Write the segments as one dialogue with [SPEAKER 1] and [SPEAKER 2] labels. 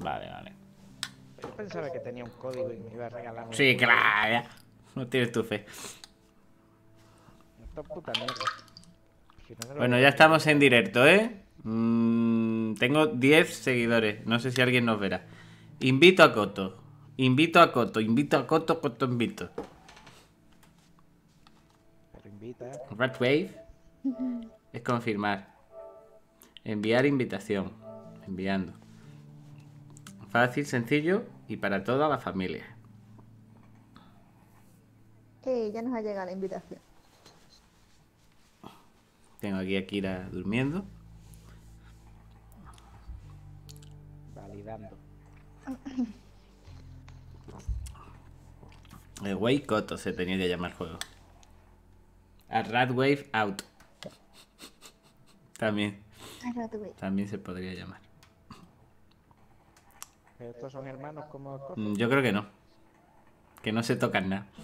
[SPEAKER 1] Vale, vale.
[SPEAKER 2] Yo pensaba que tenía un código y me iba a regalar un
[SPEAKER 1] Sí, claro, ya. No tienes tu fe.
[SPEAKER 2] Esto es puta mierda. Si no
[SPEAKER 1] Bueno, ya estamos en directo, ¿eh? Mm, tengo 10 seguidores. No sé si alguien nos verá. Invito a Coto. Invito a Coto. Invito a Coto. Coto invito.
[SPEAKER 2] Pero invita.
[SPEAKER 1] Red Wave es confirmar. Enviar invitación. Enviando. Fácil, sencillo y para toda la familia.
[SPEAKER 3] Eh, ya nos ha llegado la invitación.
[SPEAKER 1] Tengo aquí a Kira durmiendo.
[SPEAKER 2] Validando.
[SPEAKER 1] El Way Coto se tenía que llamar el juego. A Rat Wave Out. También, también se podría llamar.
[SPEAKER 2] ¿Pero ¿Estos son hermanos como?
[SPEAKER 1] Mm, Yo creo que no. Que no se tocan nada.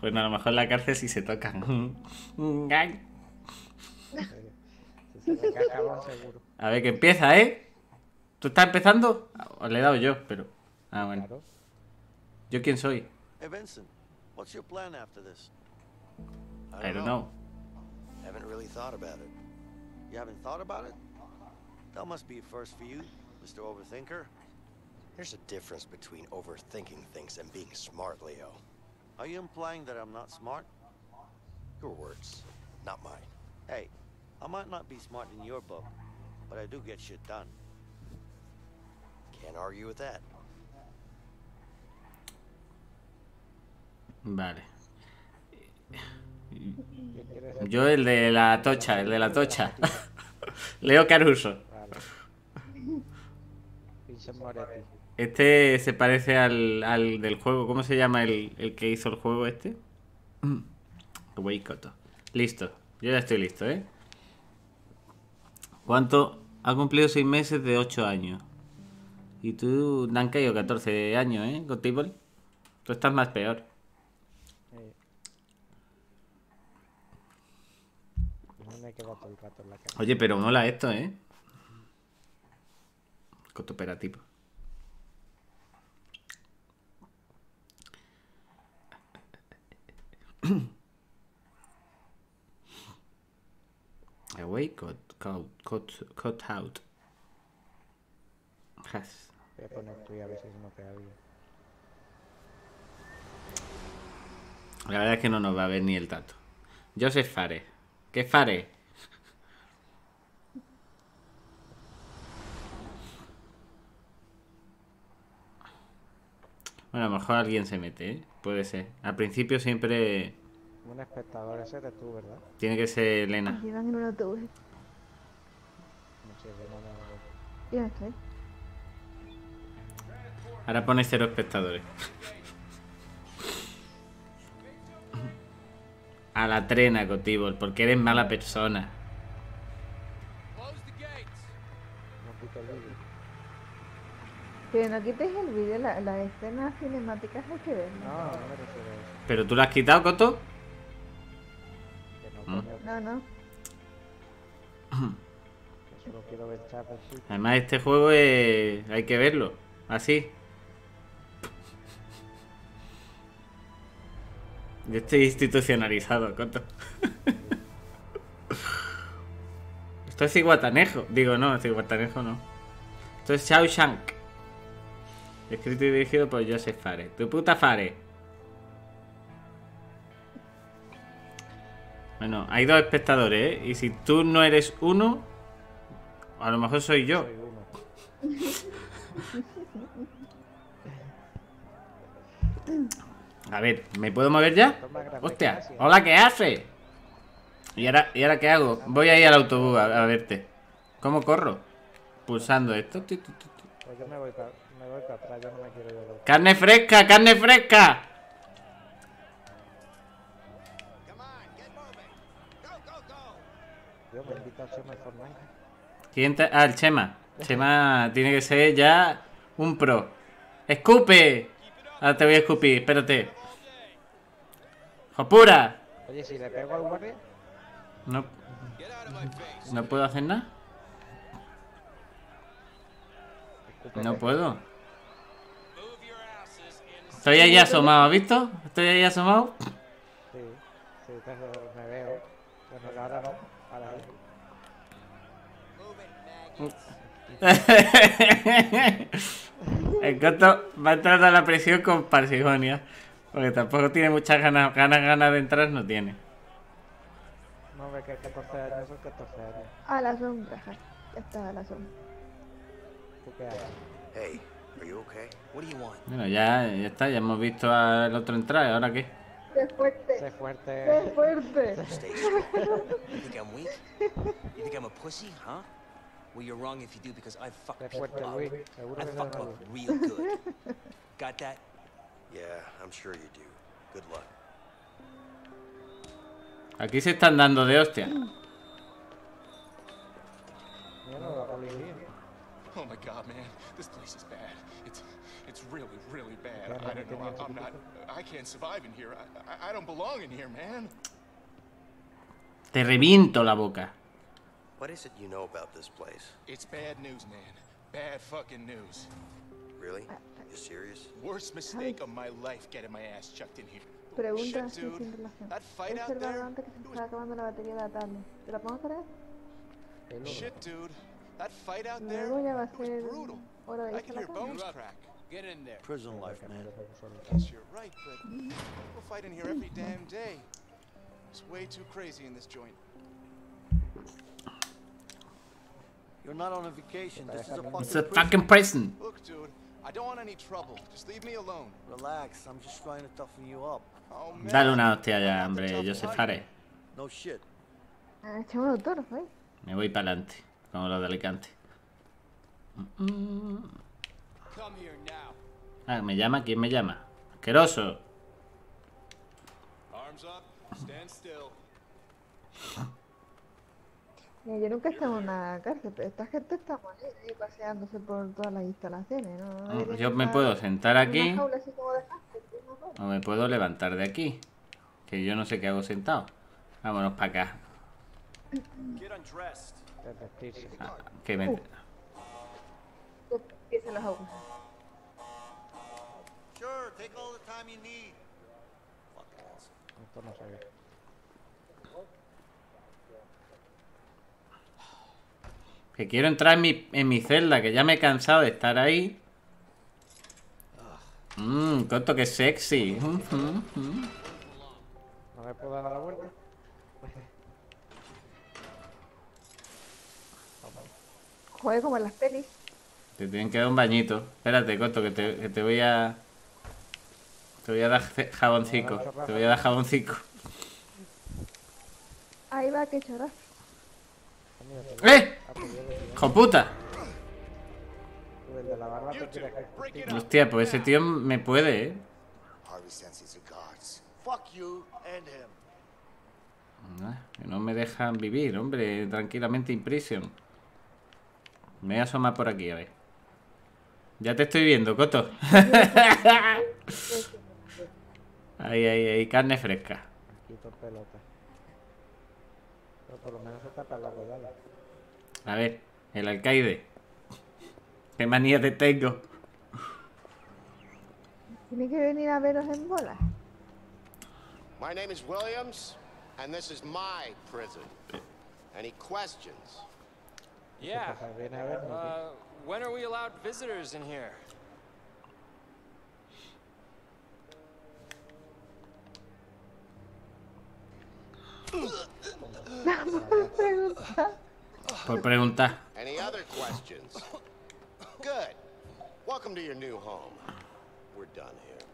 [SPEAKER 1] Bueno, a lo mejor en la cárcel sí se tocan.
[SPEAKER 2] Se seguro.
[SPEAKER 1] A ver, que empieza, ¿eh? ¿Tú estás empezando? O le he dado yo, pero... Ah, bueno.
[SPEAKER 2] Claro.
[SPEAKER 1] ¿Yo quién soy?
[SPEAKER 4] Hey Vincent, what's your plan after this?
[SPEAKER 1] I don't know.
[SPEAKER 4] Haven't really thought about it. You haven't thought about it? That must be a first for you, Mr. Overthinker.
[SPEAKER 5] There's a difference between overthinking things and being smart, Leo.
[SPEAKER 4] Are you implying that I'm not smart?
[SPEAKER 5] Your words, not mine.
[SPEAKER 4] Hey, I might not be smart in your book, but I do get shit done.
[SPEAKER 5] Can't argue with that.
[SPEAKER 1] Vale.
[SPEAKER 2] ¿Qué quieres ser?
[SPEAKER 1] Yo el de la tocha, el de la tocha. Leo Caruso.
[SPEAKER 2] Vale. Moretti.
[SPEAKER 1] Este se parece al, al del juego. ¿Cómo se llama el, el que hizo el juego este? Waikoto. Listo. Yo ya estoy listo, ¿eh? ¿Cuánto? Ha cumplido 6 meses de 8 años. Y tú, te han caído 14 años, ¿eh? Gotibol. Tú estás más peor.
[SPEAKER 2] No me queda todo el rato en la cara.
[SPEAKER 1] Oye, pero mola esto, ¿eh? Cotoperativo. Away, cut, cut, cut, cut out. Has.
[SPEAKER 2] Voy a poner tú y a ver si no te oye.
[SPEAKER 1] La verdad es que no nos va a ver ni el tato. Joseph Fare. ¿Qué Fare? Bueno, a lo mejor alguien se mete, ¿eh? Puede ser. Al principio siempre
[SPEAKER 2] Un espectador ese eres tú, ¿verdad?
[SPEAKER 1] tiene que ser Elena.
[SPEAKER 3] En un autobús.
[SPEAKER 2] No sé, no
[SPEAKER 3] estoy.
[SPEAKER 1] Ahora pone cero espectadores. A la trena, Cotibol, porque eres mala persona.
[SPEAKER 3] Que no quites el vídeo, la- las escenas cinemáticas hay que verlas.
[SPEAKER 2] No, no me refiero a eso.
[SPEAKER 1] ¿Pero tú lo has quitado, Coto?
[SPEAKER 2] Que no,
[SPEAKER 1] Mm.
[SPEAKER 3] No, no.
[SPEAKER 2] que solo quiero ver.
[SPEAKER 1] Además, este juego es... hay que verlo. Así. Yo estoy institucionalizado, Coto. Esto es Iguatanejo. Digo, no, es Iguatanejo no. Esto es Shawshank. Escrito y dirigido por Joseph Fare. Tu puta Fare. Bueno, hay dos espectadores, ¿eh? Y si tú no eres uno, a lo mejor soy yo.
[SPEAKER 2] Soy uno.
[SPEAKER 1] A ver, ¿me puedo mover ya? Hostia, hola, ¿qué hace? ¿Y ahora, ¿Y ahora qué hago? Voy a ir al autobús a, a verte. ¿Cómo corro? Pulsando esto.
[SPEAKER 2] Pues yo me voy para me voy pa atrás, yo no me quiero ir al otro.
[SPEAKER 1] ¡Carne fresca! ¡Carne fresca!
[SPEAKER 2] A Chema Fortnite.
[SPEAKER 1] ¿Quién te- Ah, el Chema. Chema tiene que ser ya un pro. ¡Escupe! Ahora te voy a escupir, espérate. ¡Jopura!
[SPEAKER 2] Oye, si le pego al guardia,
[SPEAKER 1] No. ¿No puedo hacer nada? No puedo. Estoy ahí asomado, ¿has visto? Estoy ahí asomado.
[SPEAKER 2] Sí, sí, te, me veo. Bueno, ahora no. Ahora sí.
[SPEAKER 1] El coto va entrando a la prisión con parsimonia. Porque tampoco tiene muchas ganas, ganas, ganas de entrar, no tiene.
[SPEAKER 2] No, ve que 14 años son 14 años.
[SPEAKER 3] A la sombra, está, a la sombra.
[SPEAKER 1] Bueno, ya, ya está, ya hemos visto al otro entrar, ¿y ahora qué?
[SPEAKER 3] ¡Qué fuerte!
[SPEAKER 2] Sé
[SPEAKER 3] ¡Qué
[SPEAKER 2] fuerte.
[SPEAKER 3] fuerte!
[SPEAKER 5] Stay strong. You think I'm weak? You think I'm a pussy, huh? Well, you're wrong if you do because I fuck
[SPEAKER 2] Sé
[SPEAKER 5] people
[SPEAKER 2] fuerte,
[SPEAKER 5] up.
[SPEAKER 2] Luis. Seguro
[SPEAKER 5] I
[SPEAKER 2] que
[SPEAKER 5] fuck
[SPEAKER 2] no
[SPEAKER 5] them up real good. Got that? Yeah, I'm sure you do. Good luck.
[SPEAKER 1] Aquí se están dando de hostia.
[SPEAKER 2] Mira, la policía.
[SPEAKER 6] Oh my god, man, this place is bad. It's it's really, really bad. I don't know. I'm, I'm not. I can't survive in here. I, I I don't belong in here, man.
[SPEAKER 1] Te reviento la boca.
[SPEAKER 5] What is it you know about this place?
[SPEAKER 6] It's bad news, man. Bad fucking news.
[SPEAKER 5] Really? You serious?
[SPEAKER 6] Worst mistake of my life getting my ass chucked in here.
[SPEAKER 3] Pregunta
[SPEAKER 6] Shit,
[SPEAKER 3] así
[SPEAKER 6] dude.
[SPEAKER 3] sin relación.
[SPEAKER 6] That
[SPEAKER 3] He
[SPEAKER 6] fight out
[SPEAKER 3] observado
[SPEAKER 6] there.
[SPEAKER 3] antes que se
[SPEAKER 6] it
[SPEAKER 3] estaba acabando la batería de la tablet. ¿Te la pongo a creer?
[SPEAKER 2] Qué loco.
[SPEAKER 6] Shit, dude. That fight out there.
[SPEAKER 3] Luego ya va a
[SPEAKER 6] It was brutal. I can hear bones crack. Get in there.
[SPEAKER 4] Prison life, man.
[SPEAKER 6] Guess you're right, but people fight in here every damn day. It's way too crazy in this joint.
[SPEAKER 4] You're not on a vacation. This is a fucking
[SPEAKER 1] It's a fucking prison.
[SPEAKER 6] Look, dude, I don't want any trouble. Just leave me alone.
[SPEAKER 4] Relax. I'm just trying to toughen you up.
[SPEAKER 6] Oh, man.
[SPEAKER 1] Dale una hostia ya, hombre, Joseph Fares.
[SPEAKER 4] No shit.
[SPEAKER 3] Ah, echamos autógrafo, ¿eh?
[SPEAKER 1] Me voy para adelante, como los de Alicante. Ah, ¿me llama? ¿Quién me llama? Asqueroso.
[SPEAKER 3] Yo nunca he estado en una cárcel, pero esta gente está molida ahí paseándose por todas las instalaciones, ¿no? Deberían
[SPEAKER 1] Yo me puedo sentar
[SPEAKER 3] en
[SPEAKER 1] aquí
[SPEAKER 3] así como de
[SPEAKER 1] o me puedo levantar de aquí. Que yo no sé qué hago sentado. Vámonos para acá. Ah, que me...
[SPEAKER 3] Que empiecen los abusos.
[SPEAKER 4] Sure, take all the time you need. Fucking asshole.
[SPEAKER 2] Esto no se ve.
[SPEAKER 1] Que quiero entrar en mi, en mi celda, que ya me he cansado de estar ahí. Mmm, coto que sexy. Mm, mm, mm.
[SPEAKER 2] ¿No me puedo dar la vuelta?
[SPEAKER 3] Joder, como en las pelis.
[SPEAKER 1] Te tienen que dar un bañito. Espérate, Coto, que te, que te voy a... Te voy a dar jaboncico. Te voy a dar jaboncico.
[SPEAKER 3] Ahí va, que chorar.
[SPEAKER 1] ¡Eh!
[SPEAKER 2] Yo decía,
[SPEAKER 1] ¡Hijo puta!
[SPEAKER 2] tú, el de la barba te quieres
[SPEAKER 6] Break it
[SPEAKER 2] que
[SPEAKER 6] up.
[SPEAKER 1] Hostia, pues ese tío me puede, ¿eh?
[SPEAKER 4] Him.
[SPEAKER 1] Ah, Que no me dejan vivir, hombre, tranquilamente in prison. Me voy a asomar por aquí, a ver. Ya te estoy viendo, Coto. Ahí, ahí, ahí, carne fresca.
[SPEAKER 2] pelota. Pero por lo menos se tapa la huevada.
[SPEAKER 1] A ver, el alcaide. Qué manía te tengo.
[SPEAKER 3] Tiene que venir a veros en bolas.
[SPEAKER 7] My name is Williams, and this is my prison. Any questions?
[SPEAKER 8] Yeah.
[SPEAKER 2] O sea, viene a verme.
[SPEAKER 8] Uh, when are we allowed visitors in here?
[SPEAKER 1] Por preguntar.
[SPEAKER 7] Any other questions? Good. Welcome to your new home. We're done here.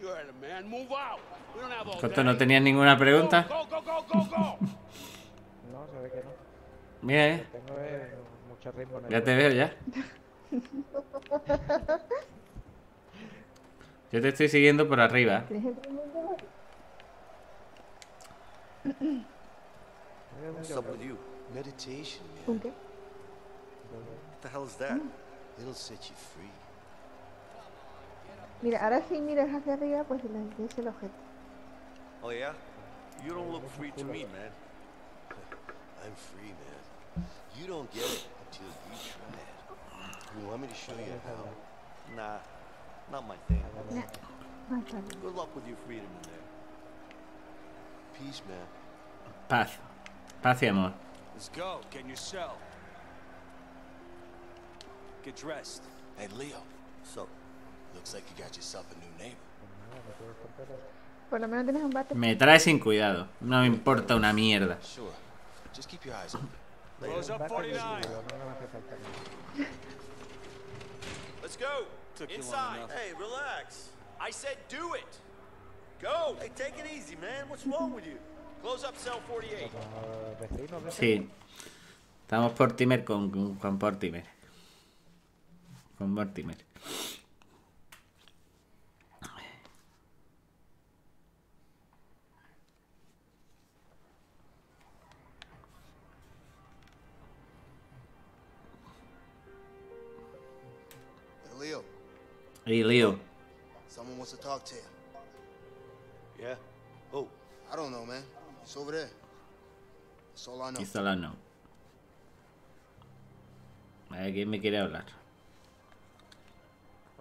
[SPEAKER 9] You heard him, man. Move out. We don't have all
[SPEAKER 1] Coto,
[SPEAKER 9] day.
[SPEAKER 1] ¿no tenías ninguna pregunta?
[SPEAKER 9] Go, go, go, go, go.
[SPEAKER 2] No, se ve que no.
[SPEAKER 1] Mira, eh.
[SPEAKER 2] Tengo eh, mucho ritmo en el
[SPEAKER 1] Ya te veo, ya. Yo te estoy siguiendo por arriba.
[SPEAKER 3] ¿Tienes el primer debate?
[SPEAKER 4] What's up with you?
[SPEAKER 5] Meditation, man.
[SPEAKER 3] ¿Con qué?
[SPEAKER 4] What the hell is that?
[SPEAKER 5] It'll set you free.
[SPEAKER 3] Mira, ahora si miras hacia arriba, pues ves el objeto.
[SPEAKER 4] Oh yeah? You don't look free to me, man.
[SPEAKER 5] I'm free, man. You don't get it until you try it.
[SPEAKER 4] You want me to show you how? Nah, not my thing. Good luck with your freedom in there. Peace, man.
[SPEAKER 1] Paz. Paz y amor.
[SPEAKER 5] Let's go. Get dressed.
[SPEAKER 9] Hey, Leo.
[SPEAKER 4] So,
[SPEAKER 9] Looks like you got yourself a new neighbor.
[SPEAKER 3] Por lo menos tienes un bate.
[SPEAKER 1] Me trae sin cuidado. No me importa una mierda.
[SPEAKER 9] Sure. Just keep your eyes open.
[SPEAKER 5] Close up 49.
[SPEAKER 2] sí, pero no me hace falta nada.
[SPEAKER 10] Let's go.
[SPEAKER 5] Took
[SPEAKER 10] Inside.
[SPEAKER 4] hey, relax.
[SPEAKER 10] I said do it. Go.
[SPEAKER 4] Hey, take it easy, man. What's wrong with you?
[SPEAKER 10] Close up cell 48.
[SPEAKER 2] Como vecinos de
[SPEAKER 1] Sí. Estamos por Timer con, con Juan Portimer. Con Mortimer. Y Leo.
[SPEAKER 9] Someone wants to talk to you.
[SPEAKER 4] Yeah? Oh,
[SPEAKER 9] I don't know, man. It's over there. That's all I know.
[SPEAKER 1] Y solo no. A ver, ¿quién me quiere hablar?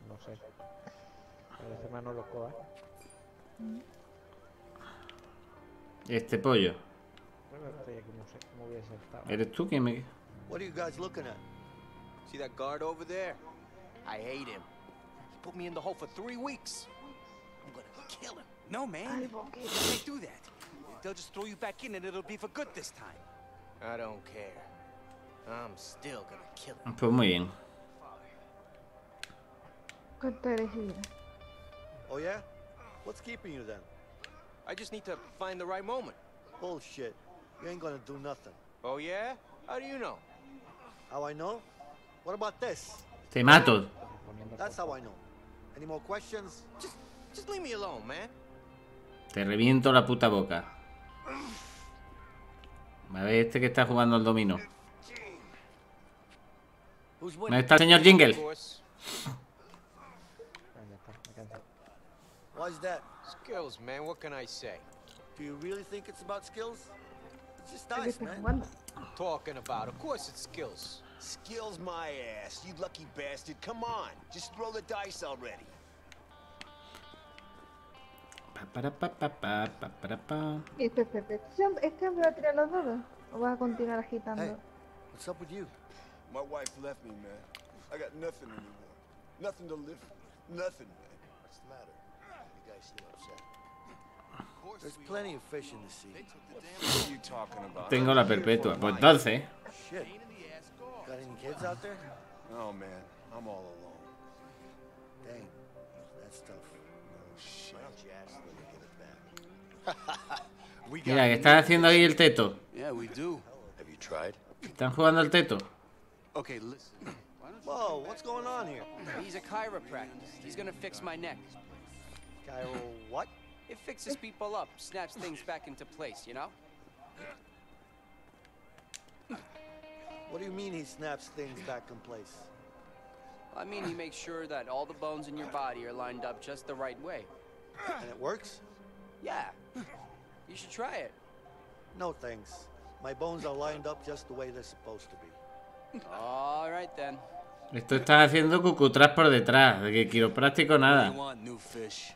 [SPEAKER 2] No sé. Parece Manolo Coa.
[SPEAKER 1] Este pollo.
[SPEAKER 2] Bueno, estoy aquí, no sé cómo hubiese estado.
[SPEAKER 1] ¿Eres tú quien me.?
[SPEAKER 4] what are you guys looking at?
[SPEAKER 5] See that guard over there? I hate him. He put me in the hole for three weeks. I'm gonna kill him. No, man.
[SPEAKER 3] Ay,
[SPEAKER 5] You can't do that. They'll just throw you back in and it'll be for good this time. I don't care. I'm still gonna kill him.
[SPEAKER 1] Pues muy bien.
[SPEAKER 3] Corto de elegir.
[SPEAKER 4] Oh, yeah? What's keeping you then?
[SPEAKER 5] I just need to find the right moment.
[SPEAKER 4] Bullshit. You ain't gonna do nothing.
[SPEAKER 5] Oh, yeah? How do you know?
[SPEAKER 4] How I know? What about this?
[SPEAKER 1] Te mato.
[SPEAKER 2] Poniendo
[SPEAKER 4] That's how I know. Any more questions?
[SPEAKER 5] Just, just leave me alone, man.
[SPEAKER 1] Te reviento la puta boca. A ver, este que está jugando al dominó. ¿Dónde está el señor Jingle?
[SPEAKER 4] Why's that?
[SPEAKER 5] Skills, man. What can I say?
[SPEAKER 4] Do you really think it's about skills? It's just
[SPEAKER 3] ¿Qué
[SPEAKER 4] nice, man.
[SPEAKER 5] Talking about. Of course it's skills.
[SPEAKER 10] Skills my ass, you lucky bastard. Come on. Just throw the dice already.
[SPEAKER 1] Pa, para, pa, pa, pa, pa, para, pa.
[SPEAKER 3] Y este, este, este, ¿Este hombre- ¿Este hombre va a tirar los dados? ¿O a continuar agitando?
[SPEAKER 4] Hey, what's up with you?
[SPEAKER 6] My wife left me, man. I got nothing anymore. Nothing to live for. Nothing, man.
[SPEAKER 9] What's the matter? You guys seem upset.
[SPEAKER 4] There's plenty of fish in the sea.
[SPEAKER 6] What are you talking about?
[SPEAKER 1] Tengo la perpetua. Pues entonces.
[SPEAKER 4] Shit. Got any kids out there?
[SPEAKER 6] Oh, man. I'm all alone.
[SPEAKER 4] Dang. That's tough.
[SPEAKER 9] Oh, Why don't you ask them to give it back?
[SPEAKER 10] We got
[SPEAKER 1] Mira, que están haciendo ahí el teto.
[SPEAKER 10] Yeah, we do.
[SPEAKER 9] Have you tried?
[SPEAKER 1] Están jugando al teto.
[SPEAKER 10] Okay, listen.
[SPEAKER 4] Whoa, what's going on here?
[SPEAKER 8] He's a chiropractor. He's gonna fix my neck.
[SPEAKER 4] Cairo, what?
[SPEAKER 8] It fixes people up, snaps things back into place, you know?
[SPEAKER 4] What do you mean he snaps things back in place?
[SPEAKER 8] I mean, he makes sure that all the bones in your body are lined up just the right way.
[SPEAKER 4] And it works?
[SPEAKER 8] Yeah. You should try it.
[SPEAKER 4] No thanks. My bones are lined up just the way they're supposed to be.
[SPEAKER 8] All right then.
[SPEAKER 1] Esto están haciendo cucutras por detrás. De que quiropráctico
[SPEAKER 10] What
[SPEAKER 1] nada.
[SPEAKER 10] you want, new fish?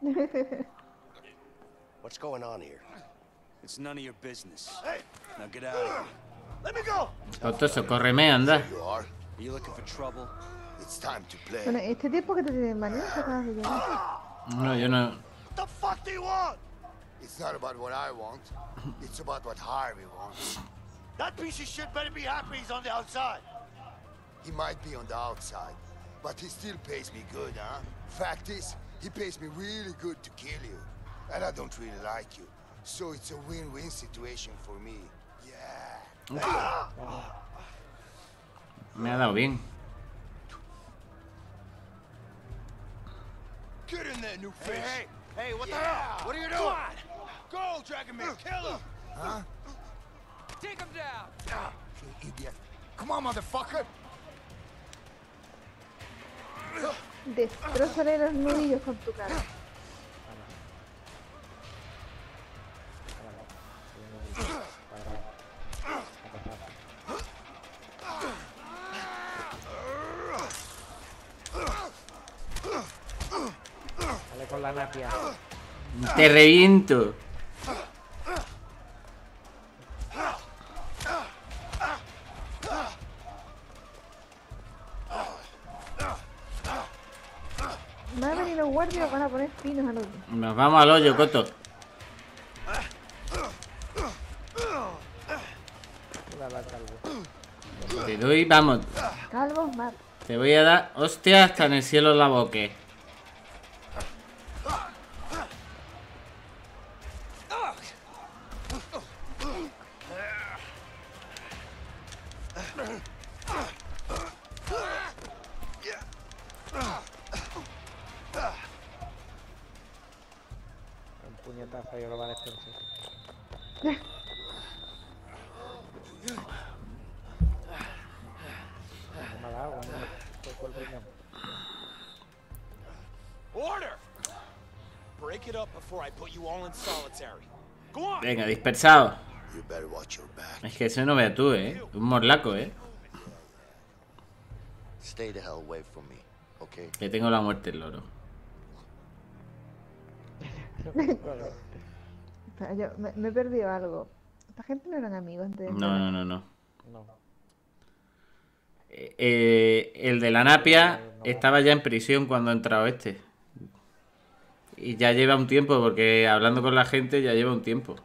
[SPEAKER 9] What's going on here?
[SPEAKER 5] It's none of your business. Now get out of here.
[SPEAKER 10] Let me go.
[SPEAKER 1] Otoso, córreme, anda.
[SPEAKER 9] You are?
[SPEAKER 5] Are looking for trouble?
[SPEAKER 9] It's time to
[SPEAKER 3] Bueno,
[SPEAKER 9] play.
[SPEAKER 3] este tiempo que te tiene manía, se acabas de llegar.
[SPEAKER 1] No, yo no.
[SPEAKER 10] What the fuck do you want?
[SPEAKER 9] It's not about what I want. It's about what Harvey wants.
[SPEAKER 10] That piece of shit better be happy he's on the outside.
[SPEAKER 9] He might be on the outside, but he still pays me good, huh? Fact is, he pays me really good to kill you. And I don't really like you. So it's a win-win situation for me. Yeah.
[SPEAKER 1] Me ha dado bien.
[SPEAKER 9] Get in there, new
[SPEAKER 10] Hey,
[SPEAKER 9] fish.
[SPEAKER 10] hey, hey, what the hell? What are you doing?
[SPEAKER 9] Go, Dragon Man, kill him! Huh?
[SPEAKER 8] Take him down!
[SPEAKER 9] You idiot. Come on, motherfucker!
[SPEAKER 3] Los nudillos con tu cara.
[SPEAKER 2] La napia.
[SPEAKER 1] Te reviento.
[SPEAKER 3] Me han venido guardias y van a poner pinos al otro.
[SPEAKER 1] Nos vamos al hoyo, Coto.
[SPEAKER 2] Calvo.
[SPEAKER 1] Te doy, vamos.
[SPEAKER 3] Calvos, mar.
[SPEAKER 1] Te voy a dar hostia hasta en el cielo la boque. Venga, dispersado. Es que eso no vea tú, eh. Un morlaco, eh. Que tengo la muerte el loro.
[SPEAKER 3] Yo me, me he perdido algo. Esta gente no eran amigos antes de
[SPEAKER 1] No,
[SPEAKER 3] entrar.
[SPEAKER 1] no, no, no.
[SPEAKER 2] No.
[SPEAKER 1] Eh, eh, el de la napia estaba ya en prisión cuando ha entrado este. Y ya lleva un tiempo, porque hablando con la gente ya lleva un tiempo.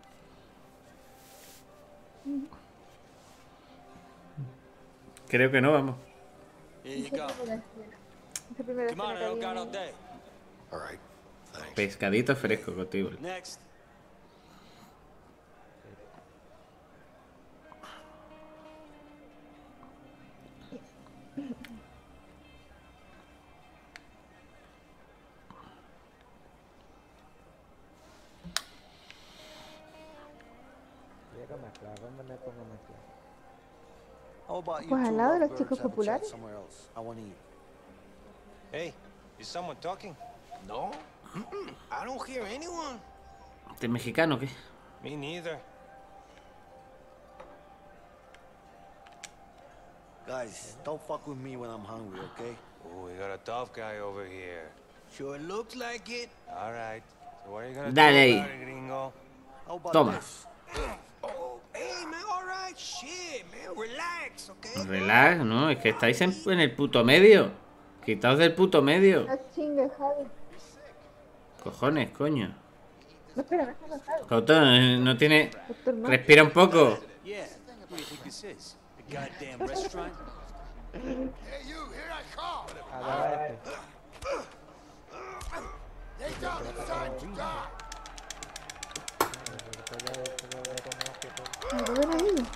[SPEAKER 5] Day.
[SPEAKER 9] All right. Thanks.
[SPEAKER 1] Pescadito fresco contigo.
[SPEAKER 4] How about you
[SPEAKER 3] Pues al lado de los chicos
[SPEAKER 4] have a chat
[SPEAKER 3] populares.
[SPEAKER 4] somewhere else? I want to eat.
[SPEAKER 10] Hey, is someone talking? No? I don't hear anyone.
[SPEAKER 1] ¿Este mexicano qué?
[SPEAKER 10] Me neither.
[SPEAKER 4] Guys, don't fuck with me when I'm hungry, okay?
[SPEAKER 10] Oh, we got a tough guy over here.
[SPEAKER 5] Sure looks like it.
[SPEAKER 10] All right. So what are you gonna
[SPEAKER 1] Dale
[SPEAKER 10] do
[SPEAKER 1] ahí.
[SPEAKER 10] about it, gringo?
[SPEAKER 4] How about
[SPEAKER 1] Toma.
[SPEAKER 4] this?
[SPEAKER 5] Relax,
[SPEAKER 1] ¿no? Es que estáis en, en el puto medio. Quitaos del puto medio.
[SPEAKER 3] Javi.
[SPEAKER 1] Cojones, coño.
[SPEAKER 3] No, espera, no
[SPEAKER 1] tiene... Respira un poco.
[SPEAKER 3] ¿Me ven ahí?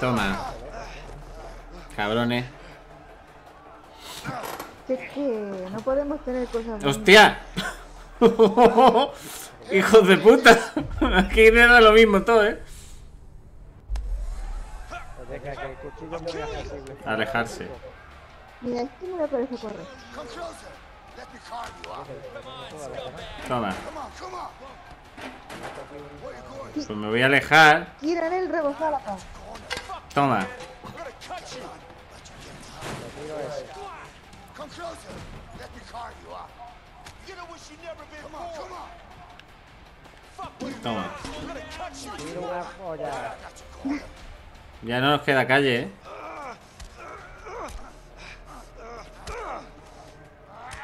[SPEAKER 1] Toma. Cabrones.
[SPEAKER 3] Es que no podemos tener cosas.
[SPEAKER 1] ¡Hostia! ¡Hijos de puta! Aquí era lo mismo todo, ¿eh?
[SPEAKER 3] Mira, este me parece correr.
[SPEAKER 1] Toma. Pues me voy a alejar.
[SPEAKER 3] Quieren el.
[SPEAKER 1] Toma. Toma. Ya no nos queda calle, ¿eh?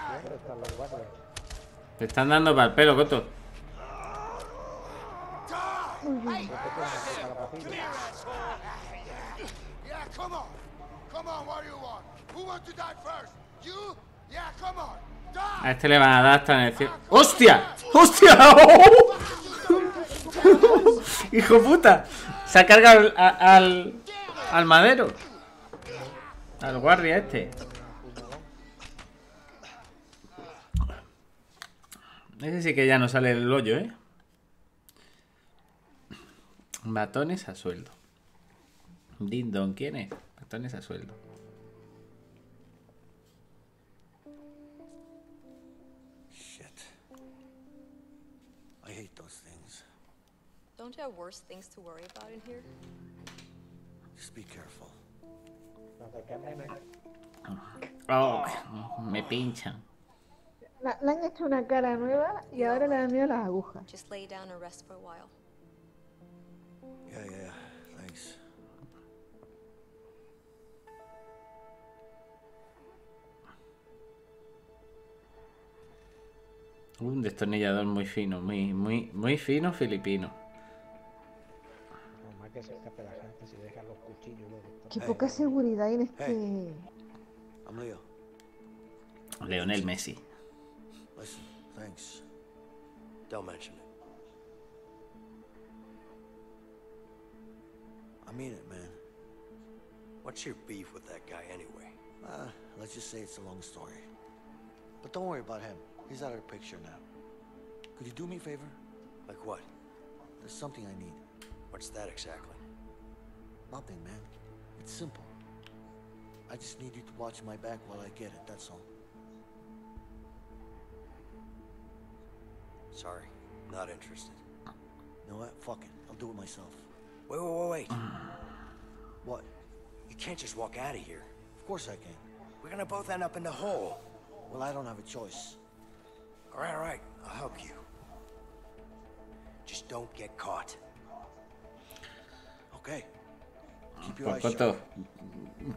[SPEAKER 2] Siempre están los guardias.
[SPEAKER 1] Te están dando para el pelo, Coto. A este le van a dar hasta en el cielo. ¡Hostia! ¡Hostia! ¡Hijo puta! Se ha cargado al, al, al madero. Al guardia este. Ese sí que ya no sale del hoyo, ¿eh? Batones a sueldo. Dindon, ¿quién es? Batones a sueldo.
[SPEAKER 4] Shit. I hate those things.
[SPEAKER 11] Don't you have worse things to worry about in here?
[SPEAKER 4] Just be careful.
[SPEAKER 1] Oh, me pinchan.
[SPEAKER 3] La- le han hecho una cara nueva y ahora le dan miedo las agujas.
[SPEAKER 11] Just lay down and rest for a while.
[SPEAKER 4] Yeah, yeah, thanks.
[SPEAKER 1] Un destornillador muy fino, muy, muy, muy fino filipino.
[SPEAKER 2] No más que se escape la gente si dejan los cuchillos luego.
[SPEAKER 3] Qué poca seguridad hay en este.
[SPEAKER 1] Leonel Messi.
[SPEAKER 4] Thanks. Don't mention it. I mean it, man.
[SPEAKER 5] What's your beef with that guy anyway?
[SPEAKER 4] Uh, let's just say it's a long story. But don't worry about him. He's out of the picture now. Could you do me a favor?
[SPEAKER 5] Like what?
[SPEAKER 4] There's something I need.
[SPEAKER 5] What's that exactly?
[SPEAKER 4] Nothing, man. It's simple. I just need you to watch my back while I get it, that's all.
[SPEAKER 5] Sorry, not interested.
[SPEAKER 4] You know what? Fuck it. I'll do it myself.
[SPEAKER 5] Wait, wait, wait, wait.
[SPEAKER 4] What?
[SPEAKER 5] You can't just walk out of here.
[SPEAKER 4] Of course I can.
[SPEAKER 5] We're gonna both end up in the hole.
[SPEAKER 4] Well, I don't have a choice.
[SPEAKER 5] All right, all right. I'll help you. Just don't get caught.
[SPEAKER 4] Okay.
[SPEAKER 1] Por
[SPEAKER 4] eyes
[SPEAKER 1] coto.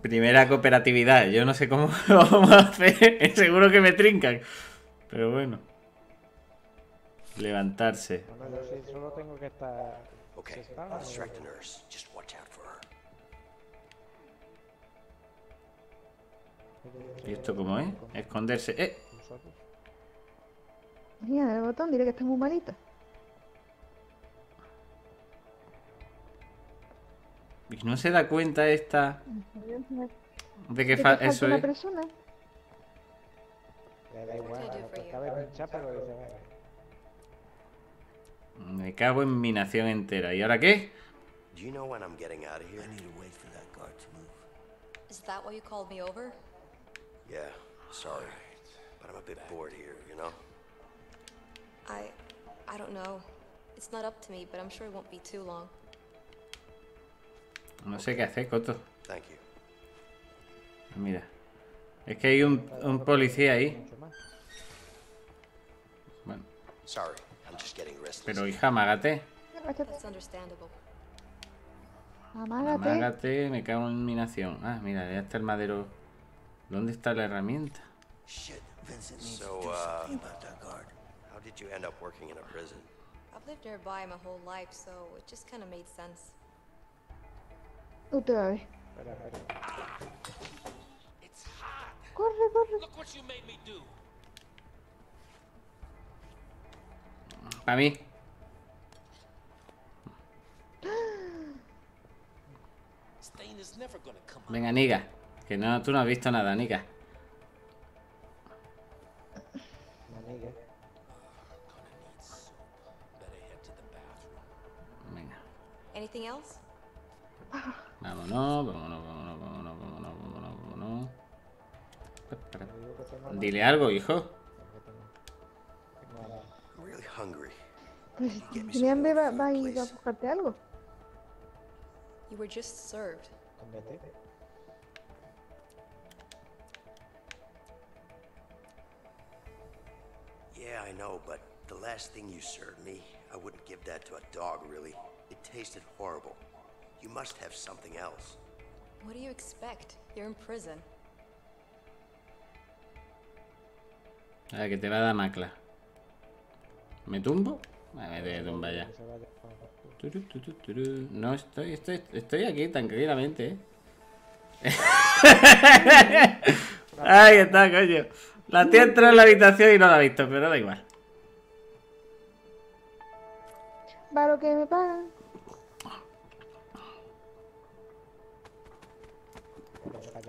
[SPEAKER 1] Primera cooperatividad. Yo no sé cómo lo vamos a hacer. Seguro que me trincan. Pero bueno. Levantarse.
[SPEAKER 2] Bueno, yo sí solo tengo que estar.
[SPEAKER 5] Okay,
[SPEAKER 2] si está,
[SPEAKER 5] I'll
[SPEAKER 2] no
[SPEAKER 5] distract
[SPEAKER 2] digo.
[SPEAKER 5] the nurse. Just watch out for her.
[SPEAKER 1] ¿Y esto cómo es? Esconderse. ¡Eh!
[SPEAKER 3] Mira, el botón, diré que está muy malita.
[SPEAKER 1] Y no se da cuenta esta de que
[SPEAKER 3] ¿De
[SPEAKER 1] fa- eso
[SPEAKER 3] una
[SPEAKER 1] es.
[SPEAKER 3] persona?
[SPEAKER 2] Le da igual,
[SPEAKER 1] Me cago en mi nación entera. ¿Y ahora qué?
[SPEAKER 5] Do you know when I'm getting out of here?
[SPEAKER 4] I need to wait for that guard to move.
[SPEAKER 11] Is that why you called me over?
[SPEAKER 5] Yeah, sorry. But I'm a bit bored here, you know?
[SPEAKER 11] I. I don't know. It's not up to me, but I'm sure it won't be too long.
[SPEAKER 1] No sé qué hacer, Coto.
[SPEAKER 5] Thank you.
[SPEAKER 1] Mira. Es que hay un, un policía ahí. Bueno,
[SPEAKER 5] Sorry,
[SPEAKER 1] Pero hija,
[SPEAKER 11] understandable.
[SPEAKER 3] Amágate.
[SPEAKER 1] Mágate, me cago en mi nación. Ah, mira, ya está el madero. ¿Dónde está la herramienta?
[SPEAKER 4] Shit, Vincent needs
[SPEAKER 5] So,
[SPEAKER 4] do
[SPEAKER 5] uh. How did you end up working in a prison?
[SPEAKER 11] I've lived nearby my whole life, so it just kind of made sense.
[SPEAKER 3] Usted va a ver.
[SPEAKER 2] Espera, espera.
[SPEAKER 3] Corre, corre.
[SPEAKER 1] Para mí. Venga, Niga. Que no, tú no has visto nada, Niga. Venga. Vámonos, vámonos, vámonos, vámonos, vámonos, vámonos, Dile algo, hijo.
[SPEAKER 5] Hungry.
[SPEAKER 3] Pues si tiene va, va a ir a buscarte algo.
[SPEAKER 11] You were just served.
[SPEAKER 5] Yeah, I know, but the last thing you served me, I wouldn't give that to a dog, really. It tasted horrible. You must have something else.
[SPEAKER 11] What do you expect? You're in prison.
[SPEAKER 1] A ver, que te va a dar macla. ¿Me tumbo? A ver, te tumba ya. No, estoy, estoy, estoy aquí tranquilamente, ¿eh? Ahí está, coño. La tía entró en la habitación y no la ha visto, pero da igual.
[SPEAKER 3] Va lo que me pagan.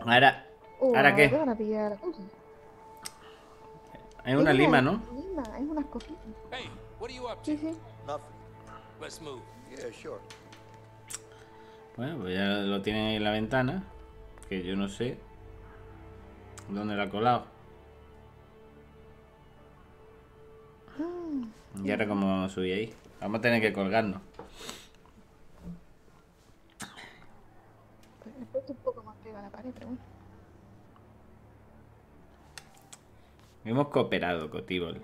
[SPEAKER 1] Ahora, ¿ahora qué? Hay una lima, ¿no?
[SPEAKER 3] Lima, hay unas cositas.
[SPEAKER 12] Hey, what are you up to?
[SPEAKER 3] Sí, sí.
[SPEAKER 4] Nothing.
[SPEAKER 12] Let's move.
[SPEAKER 4] Yeah, sure.
[SPEAKER 1] Bueno, pues ya lo tienen ahí en la ventana. Que yo no sé dónde la ha colado.
[SPEAKER 3] Mm.
[SPEAKER 1] Y ahora, ¿cómo vamos a subir ahí? Vamos a tener que colgarnos.
[SPEAKER 3] Pues, un poco más pega la pared, pero bueno.
[SPEAKER 1] Hemos cooperado, Cotibol.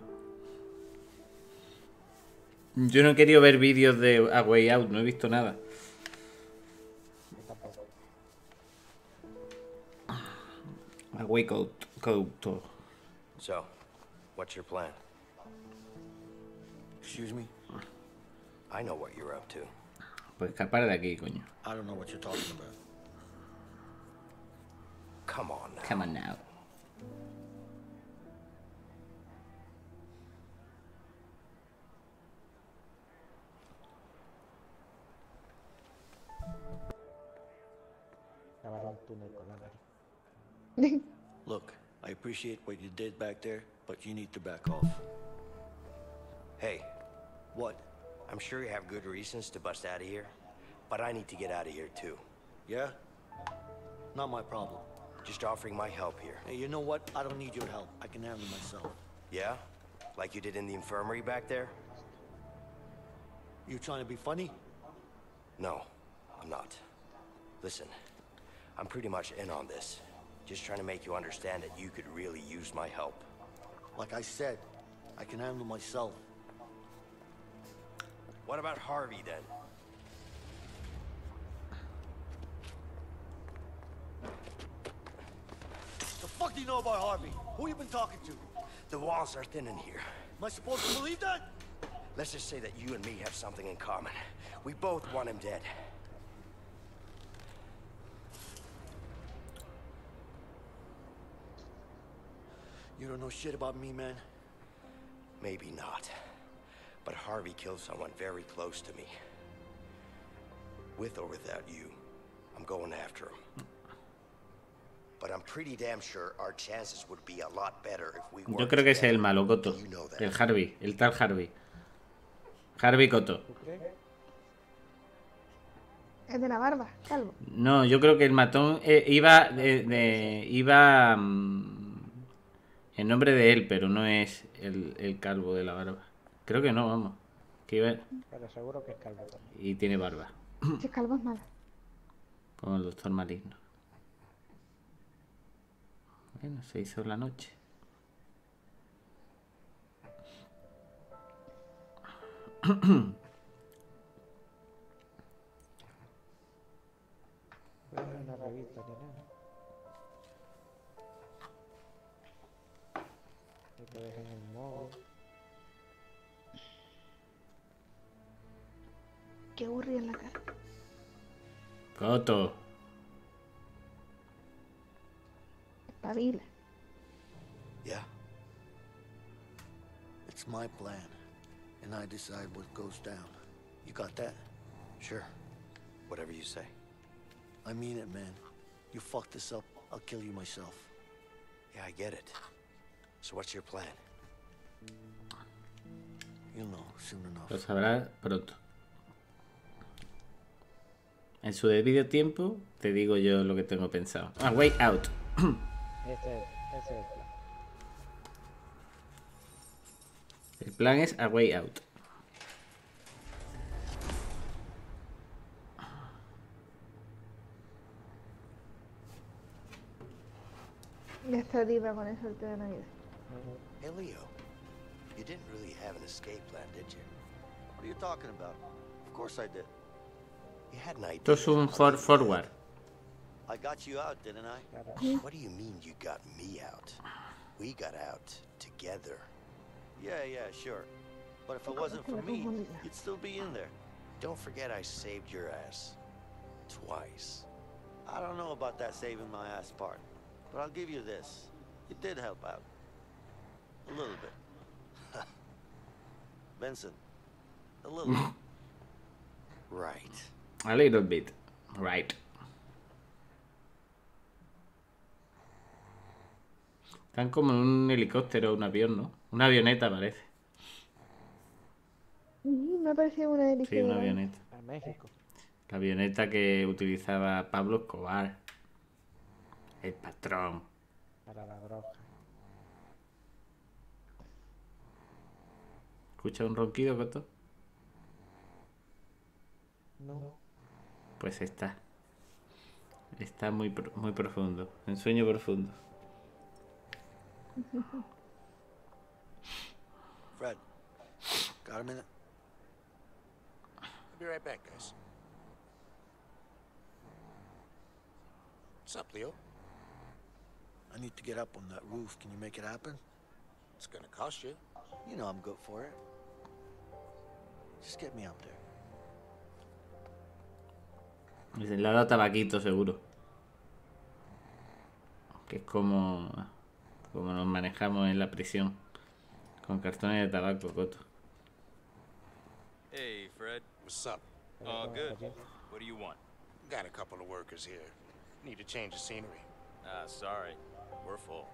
[SPEAKER 1] Yo no he querido ver vídeos de A Way Out, no he visto nada. A Way Out. Out.
[SPEAKER 5] So, what's your plan?
[SPEAKER 4] Excuse me?
[SPEAKER 5] I know what you're up to.
[SPEAKER 1] Pues escapar de aquí, coño.
[SPEAKER 4] I don't know what you're talking about.
[SPEAKER 5] Come on now.
[SPEAKER 1] Come on now.
[SPEAKER 2] Un túnel con.
[SPEAKER 4] Look, I appreciate what you did back there, but you need to back off.
[SPEAKER 5] Hey,
[SPEAKER 4] What?
[SPEAKER 5] I'm sure you have good reasons to bust out of here, but I need to get out of here too.
[SPEAKER 4] Yeah? Not my problem.
[SPEAKER 5] Just offering my help here.
[SPEAKER 4] Hey, you know what? I don't need your help. I can handle myself.
[SPEAKER 5] Yeah? Like you did in the infirmary back there?
[SPEAKER 4] You trying to be funny?
[SPEAKER 5] No, I'm not. Listen, I'm pretty much in on this. Just trying to make you understand that you could really use my help.
[SPEAKER 4] Like I said, I can handle myself.
[SPEAKER 5] What about Harvey then?
[SPEAKER 4] The fuck do you know about Harvey? Who you been talking to?
[SPEAKER 5] The walls are thin in here.
[SPEAKER 4] Am I supposed to believe that?
[SPEAKER 5] Let's just say that you and me have something in common. We both want him dead.
[SPEAKER 4] Don't know shit about me, man.
[SPEAKER 5] Maybe not. But Harvey killed someone very close to me. With or without you, I'm going after him. But I'm pretty damn sure our chances would be a lot better if we
[SPEAKER 1] Yo creo que es el malo, Coto.
[SPEAKER 5] You know that.
[SPEAKER 1] El Harvey, el tal Harvey. Harvey Coto.
[SPEAKER 3] Es de la barba, calvo.
[SPEAKER 1] No, yo creo que el matón eh, iba de, de- iba mm, en nombre de él, pero no es el, el calvo de la barba. Creo que no, vamos. Que iba
[SPEAKER 2] Pero seguro que es calvo también.
[SPEAKER 1] y tiene barba,
[SPEAKER 3] Si es calvo es malo.
[SPEAKER 1] como el doctor maligno. Bueno, se hizo la noche.
[SPEAKER 2] Voy a ver una revista ni nada. Y te dejen el móvil.
[SPEAKER 3] Qué aburrido en la cara.
[SPEAKER 1] Coto.
[SPEAKER 3] Espabila.
[SPEAKER 5] Yeah?
[SPEAKER 4] It's my plan, and I decide what goes down. You got that?
[SPEAKER 5] Sure. Whatever you say.
[SPEAKER 4] I mean it, man. You fuck this up, I'll kill you myself.
[SPEAKER 5] Yeah, I get it. So what's your plan?
[SPEAKER 4] You'll know soon enough.
[SPEAKER 1] Lo sabrás pronto. En su debido tiempo te digo yo lo que tengo pensado. Ah, way out.
[SPEAKER 2] Ese es el plan.
[SPEAKER 1] El plan es a way out.
[SPEAKER 3] Ya está diva con el sorteo de Navidad.
[SPEAKER 5] Hey, Leo. You didn't really have an escape plan, did you?
[SPEAKER 4] What are you talking about? Of course I did.
[SPEAKER 5] You had an idea.
[SPEAKER 1] Esto es un for forward.
[SPEAKER 4] I got you out, didn't I?
[SPEAKER 5] What do you mean you got me out? We got out together.
[SPEAKER 4] Yeah, yeah, sure. But if it wasn't for me, you'd still be in there.
[SPEAKER 5] Don't forget I saved your ass. Twice.
[SPEAKER 4] I don't know about that saving my ass part, but I'll give you this. You did help out. A little bit. Benson, a little bit.
[SPEAKER 5] Right.
[SPEAKER 1] A little bit. Right. Están como en un helicóptero o un avión, ¿no? Una avioneta parece.
[SPEAKER 3] Me ha parecido una delicia.
[SPEAKER 1] Sí, una avioneta.
[SPEAKER 2] A México.
[SPEAKER 1] La avioneta que utilizaba Pablo Escobar. El patrón.
[SPEAKER 2] Para la droga.
[SPEAKER 1] ¿Escucha un ronquido, Coto?
[SPEAKER 2] No.
[SPEAKER 1] Pues está. Está muy, pro- muy profundo. En sueño profundo.
[SPEAKER 5] Fred, got a minute?
[SPEAKER 13] I'll be right back, guys. What's up, Leo?
[SPEAKER 4] I need to get up on that roof. Can you make it happen?
[SPEAKER 13] It's gonna cost you.
[SPEAKER 4] You know I'm good for it. Just get me up there.
[SPEAKER 1] Dice, Le ha dado tabaquito, seguro. Que es como, como nos manejamos en la prisión. Con cartones de tabaco, Coto.
[SPEAKER 14] Hey, Fred.
[SPEAKER 12] What's up?
[SPEAKER 14] Oh, good. What do you want?
[SPEAKER 12] Got a couple of workers here. Need to change the scenery.
[SPEAKER 14] Ah, sorry. We're full.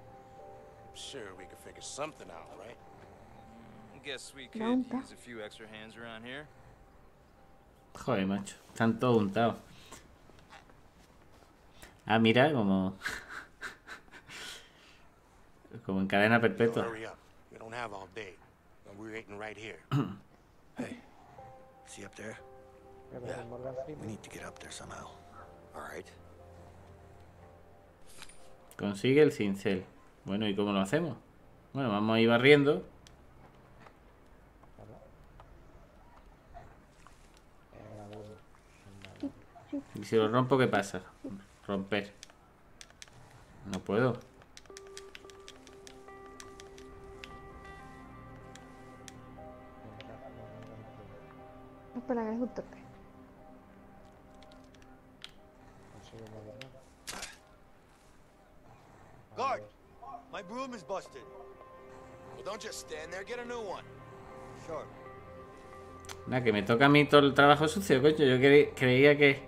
[SPEAKER 12] Sure, we could figure something out, right?
[SPEAKER 1] Joder, macho. Están todos untados. Ah, mira, como. como en cadena perpetua.
[SPEAKER 12] hurry up. We don't have all day. And we're waiting right here.
[SPEAKER 4] Hey, see up there? Yeah. We need to get up there somehow.
[SPEAKER 5] All right.
[SPEAKER 1] Consigue el cincel. Bueno, ¿y cómo lo hacemos? Bueno, vamos a ir barriendo. Y si lo rompo, ¿qué pasa? Romper. No puedo.
[SPEAKER 3] Espera, que es un toque.
[SPEAKER 5] Guard, my broom is busted.
[SPEAKER 13] Well, don't just stand there. Get a new one.
[SPEAKER 5] Sure.
[SPEAKER 1] Nada, que me toca a mí todo el trabajo sucio, coño. Yo cre- creía que...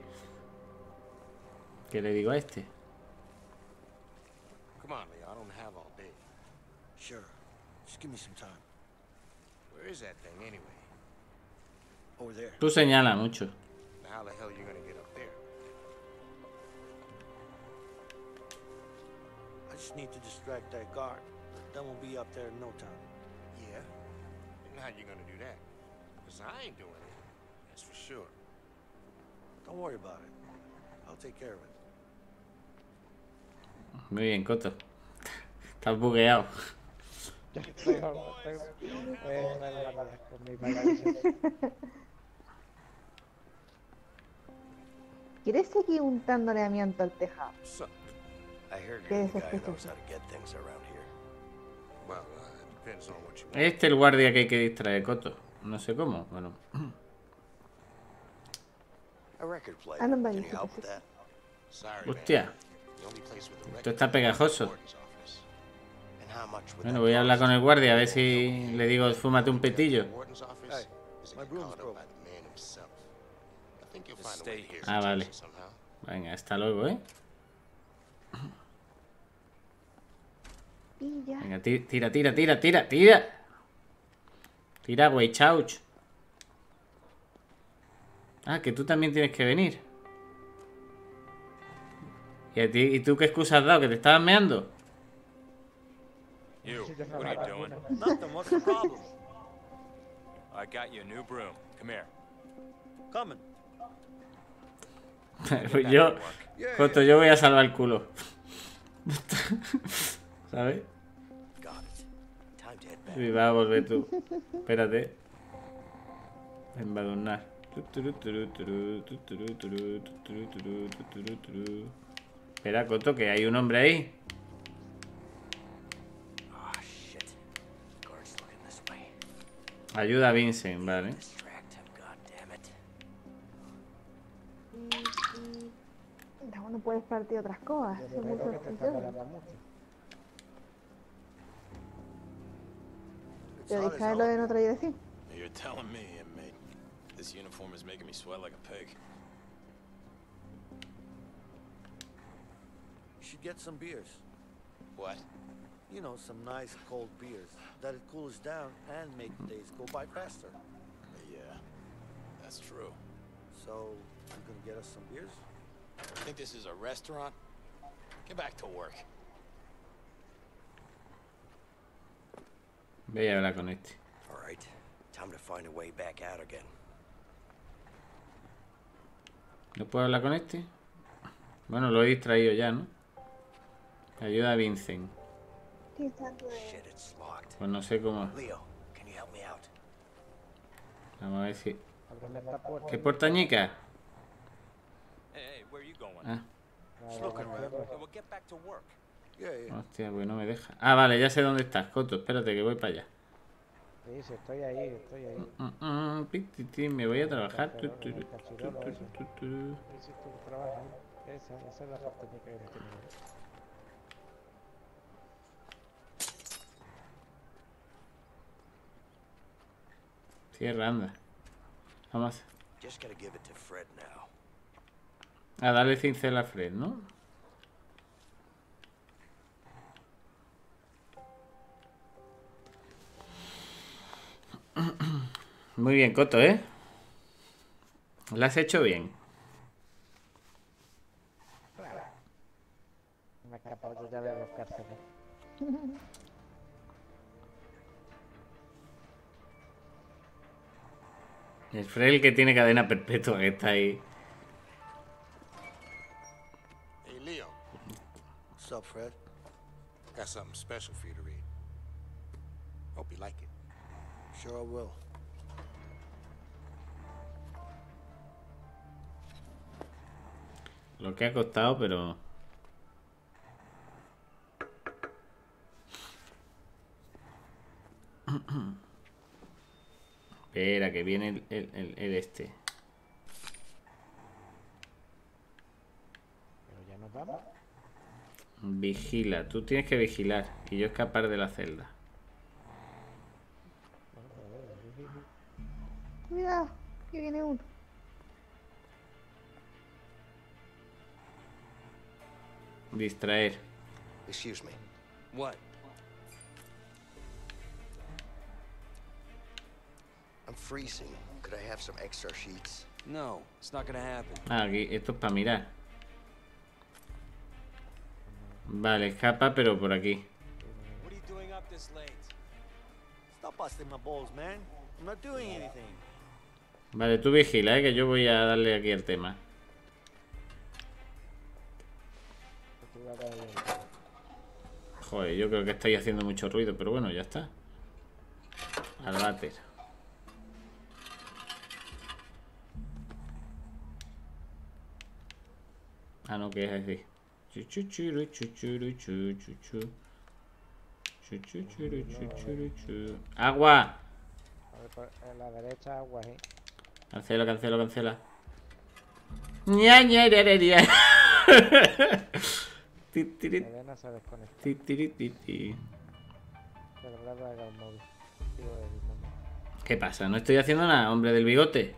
[SPEAKER 1] ¿Qué le digo a este?
[SPEAKER 12] Come on, Leo. I don't have all day.
[SPEAKER 4] Sure. Just give me some time.
[SPEAKER 12] Where is that thing anyway?
[SPEAKER 4] Over there.
[SPEAKER 1] Tú señala mucho.
[SPEAKER 12] Now, how the hell you gonna get up there?
[SPEAKER 4] I just need to distract that guard. Then we'll be up there in no time.
[SPEAKER 12] Yeah? And how you gonna do that? Because I ain't doing it. That's for sure.
[SPEAKER 4] Don't worry about it. I'll take care of it.
[SPEAKER 1] Muy bien, Coto. Estás bugueado.
[SPEAKER 3] ¿Quieres seguir untándole amianto al tejado?
[SPEAKER 12] Uh.
[SPEAKER 1] Este es el guardia que hay que distraer, Coto. No sé cómo. Bueno.
[SPEAKER 3] Ah.
[SPEAKER 1] Hostia. Esto está pegajoso. Bueno, voy a hablar con el guardia a ver si le digo, fúmate un petillo. Ah, vale. Venga, hasta luego, ¿eh? Venga, ti- tira, tira, tira, tira, tira. Tira, güey, chauch. Ah, que tú también tienes que venir. ¿Y, a ti, ¿Y tú qué excusa has dado? ¿Que te estabas meando?
[SPEAKER 14] You,
[SPEAKER 2] Sí, ya
[SPEAKER 14] what are you
[SPEAKER 2] sabes,
[SPEAKER 14] doing?
[SPEAKER 2] una.
[SPEAKER 5] Nothing. What's the problem?
[SPEAKER 14] I got you a new broom. Come here.
[SPEAKER 5] Coming.
[SPEAKER 1] Pues yo, Coto, yo voy a salvar el culo. ¿Sabes? Y va a volver tú. Espérate. Embadurnar. Espera, Coto, que hay un hombre ahí.
[SPEAKER 5] Ah.
[SPEAKER 1] Ayuda a Vincent, vale.
[SPEAKER 3] No puedes partir otras cosas.
[SPEAKER 2] Yo
[SPEAKER 3] Son
[SPEAKER 2] creo
[SPEAKER 3] muchos
[SPEAKER 2] que te está
[SPEAKER 3] sitios.
[SPEAKER 2] tardando mucho.
[SPEAKER 3] Pero distraerlo en otra dirección.
[SPEAKER 13] You're telling me, inmate. This uniform is making me sweat like a pig.
[SPEAKER 5] Should get some beers.
[SPEAKER 13] What?
[SPEAKER 5] You know, some nice cold beers. That'll cool us down and make the days go by faster.
[SPEAKER 13] Yeah, that's true.
[SPEAKER 5] So, you gonna get us some beers?
[SPEAKER 13] I think this is a restaurant? Get back to work.
[SPEAKER 1] Ve y habla con este.
[SPEAKER 5] All right. Time to find a way back out again.
[SPEAKER 1] ¿No puedo hablar con este? Bueno, lo he distraído ya, ¿no? Ayuda a Vincent. Pues no sé cómo. Vamos a ver si. ¿Qué portañica? Ah, hostia, pues no me deja. Ah, vale, ya sé dónde estás, Coto. Espérate que voy para allá.
[SPEAKER 2] Sí, sí, estoy ahí, estoy ahí.
[SPEAKER 1] Mm, mm, ti, me voy a trabajar. Tu,
[SPEAKER 2] Pero
[SPEAKER 1] tu,
[SPEAKER 2] el
[SPEAKER 1] tu, tu,
[SPEAKER 2] cachirolo
[SPEAKER 1] tu,
[SPEAKER 2] ese.
[SPEAKER 1] tu, tu.
[SPEAKER 2] Sí, sí, tú trabajas ahí. Esa, esa es la portañica que no tiene.
[SPEAKER 1] Cierra, anda. Vamos
[SPEAKER 5] Just gotta give it to Fred now.
[SPEAKER 1] a darle cincel a Fred, ¿no? Muy bien, Coto, ¿eh? Lo has hecho bien.
[SPEAKER 2] Me
[SPEAKER 1] El Fred el que tiene cadena perpetua que está ahí.
[SPEAKER 7] Hey, Leo.
[SPEAKER 5] What's up, Fred?
[SPEAKER 7] Got something special for you to read. Hope you like it.
[SPEAKER 5] Sure I will.
[SPEAKER 1] Lo que ha costado, pero... Espera, que viene el, el- el- el este.
[SPEAKER 2] Pero ya nos vamos.
[SPEAKER 1] Vigila, tú tienes que vigilar y yo escapar de la celda.
[SPEAKER 3] Cuidado, que viene uno.
[SPEAKER 1] Distraer.
[SPEAKER 5] Excuse me.
[SPEAKER 8] What?
[SPEAKER 5] Freezing. Could I have some extra sheets?
[SPEAKER 8] No, it's not gonna happen.
[SPEAKER 1] Ah, aquí, esto es para mirar. Vale, escapa, pero por aquí.
[SPEAKER 14] What are you doing up this late?
[SPEAKER 4] Stop busting my balls, man. I'm not doing anything.
[SPEAKER 1] Vale, tú vigila, eh, que yo voy a darle aquí el tema. Joder, yo creo que estáis haciendo mucho ruido, pero bueno, ya está. Al váter. Ah, no, que es así. ¡Agua!
[SPEAKER 2] A ver, por- en la derecha, agua ahí.
[SPEAKER 1] Cancela, cancela, cancela. Ña, ña, ña, ña,
[SPEAKER 2] Elena se desconecta.
[SPEAKER 1] ¿Qué pasa? No estoy haciendo nada, hombre del bigote.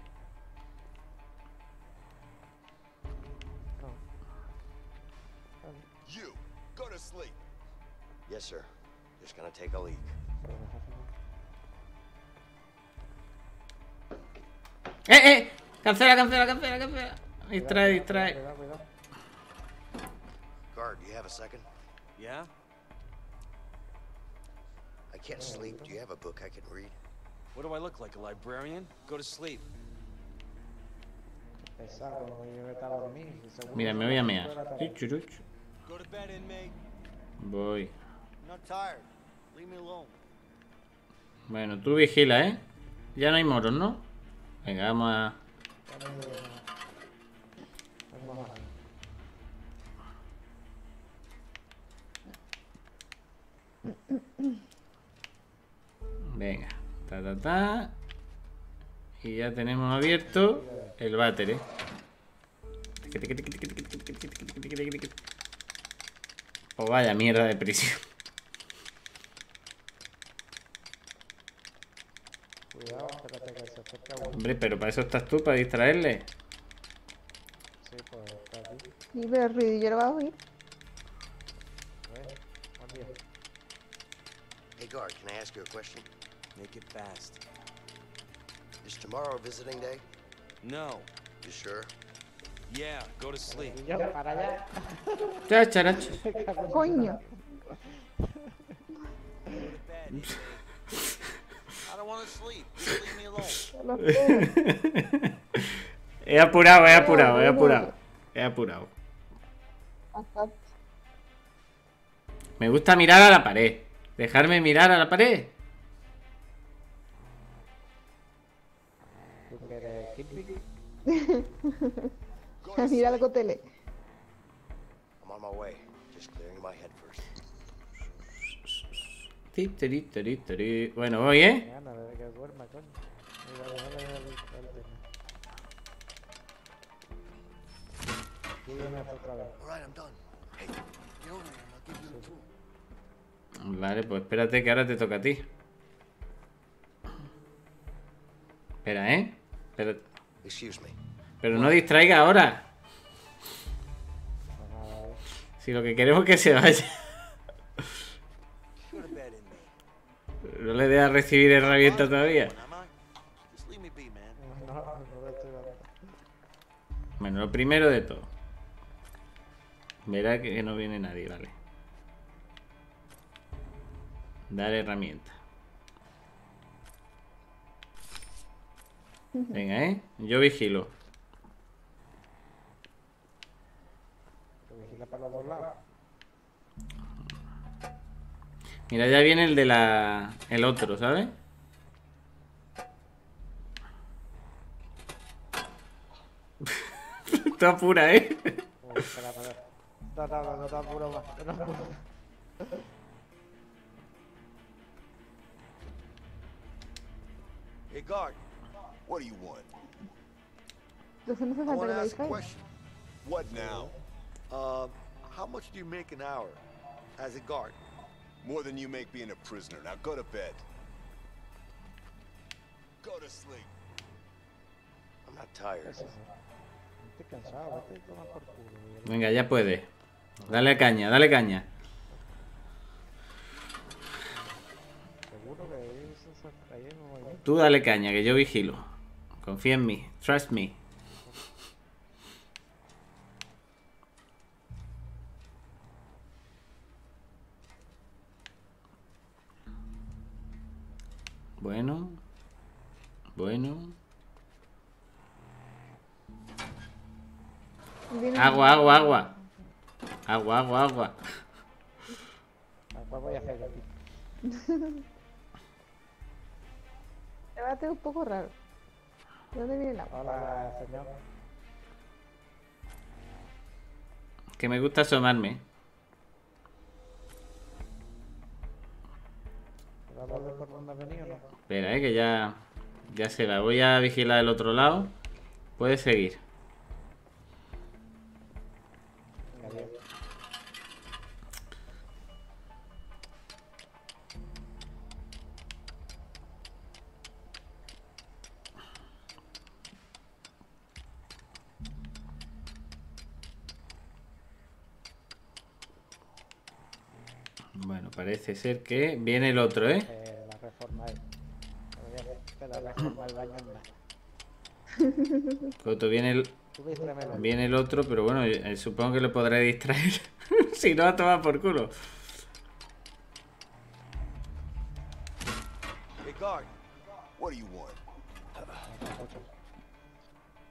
[SPEAKER 5] Yes, sir. Just gonna take a leak.
[SPEAKER 1] ¡Eh, eh! Cancela, cancela, cancela, cancela. Distrae, distrae.
[SPEAKER 2] Cuidado, cuidado.
[SPEAKER 5] Guard, do you have a second?
[SPEAKER 8] Yeah?
[SPEAKER 5] I can't sleep. Do you have a book I can read?
[SPEAKER 8] What do I look like, a librarian? Go to sleep.
[SPEAKER 2] Pesado, y vete a dormir. y seguro
[SPEAKER 1] Mira, me voy a
[SPEAKER 2] son
[SPEAKER 1] mear.
[SPEAKER 2] cinco de la tarde.
[SPEAKER 1] Chuchuruchu.
[SPEAKER 14] Go to bed, inmate.
[SPEAKER 1] Voy. Bueno, tú vigila, ¿eh? Ya no hay moros, ¿no? Venga, vamos a... Venga. Ta, ta, ta. Y ya tenemos abierto el váter, ¿eh? Oh, vaya mierda de prisión.
[SPEAKER 2] Cuidado, espérate que se acerca.
[SPEAKER 1] Hombre, pero para eso estás tú, para distraerle.
[SPEAKER 2] Sí, pues está aquí.
[SPEAKER 3] Pero el ruido yo lo voy a oír.
[SPEAKER 5] Hey, guard, can I ask you a question?
[SPEAKER 8] Make it fast.
[SPEAKER 5] Is tomorrow visiting day?
[SPEAKER 8] No.
[SPEAKER 5] You sure?
[SPEAKER 8] Yeah, go to sleep.
[SPEAKER 2] Para allá.
[SPEAKER 3] Coño.
[SPEAKER 1] He apurado, he apurado, he apurado. He apurado. Me gusta mirar a la pared. Dejarme mirar a la pared.
[SPEAKER 3] Mira algo tele.
[SPEAKER 5] I'm on my way.
[SPEAKER 9] And I'll give you a tour.
[SPEAKER 1] Vale, pues espérate que ahora te toca a ti. Espera, ¿eh? Pero,
[SPEAKER 5] Excuse me.
[SPEAKER 1] pero no distraiga ahora. Si lo que queremos es que se vaya. No le dé a recibir herramienta todavía. Bueno, lo primero de todo. Verá que no viene nadie, vale. Dar herramienta. Venga, ¿eh? Yo vigilo.
[SPEAKER 2] Vigila para los dos lados.
[SPEAKER 1] Mira, ya viene el de la... El otro, ¿sabes? Está pura, ¿eh?
[SPEAKER 2] Espera, espera. No, no, no, no te apuro más. No, no.
[SPEAKER 4] Hey, guard.
[SPEAKER 9] What do you want?
[SPEAKER 4] I to ask a question.
[SPEAKER 9] What now?
[SPEAKER 4] Uh, how much do you make an hour as a guard?
[SPEAKER 9] More than you make being a prisoner. Now go to bed. Go to sleep.
[SPEAKER 5] I'm not tired.
[SPEAKER 1] Venga, ya puede. Dale caña, dale caña. Tú dale caña, que yo vigilo. Confía en mí. Trust me. Bueno. Bueno. Agua, agua, agua. Agua, agua, agua.
[SPEAKER 2] Después voy a hacer aquí.
[SPEAKER 3] Debate un poco raro. ¿De dónde viene el agua?
[SPEAKER 2] Hola, señor.
[SPEAKER 1] Que me gusta asomarme. Espera, eh, que ya. Ya se la voy a vigilar el otro lado. Puede seguir. Parece ser que viene el otro, ¿eh?
[SPEAKER 2] Eh, la reforma ahí. Que la reforma del baño anda.
[SPEAKER 1] Coto, viene el, viene el otro, pero bueno, eh, supongo que le podré distraer. si no, a tomar por culo.
[SPEAKER 4] Hey, guard.
[SPEAKER 9] What do you want?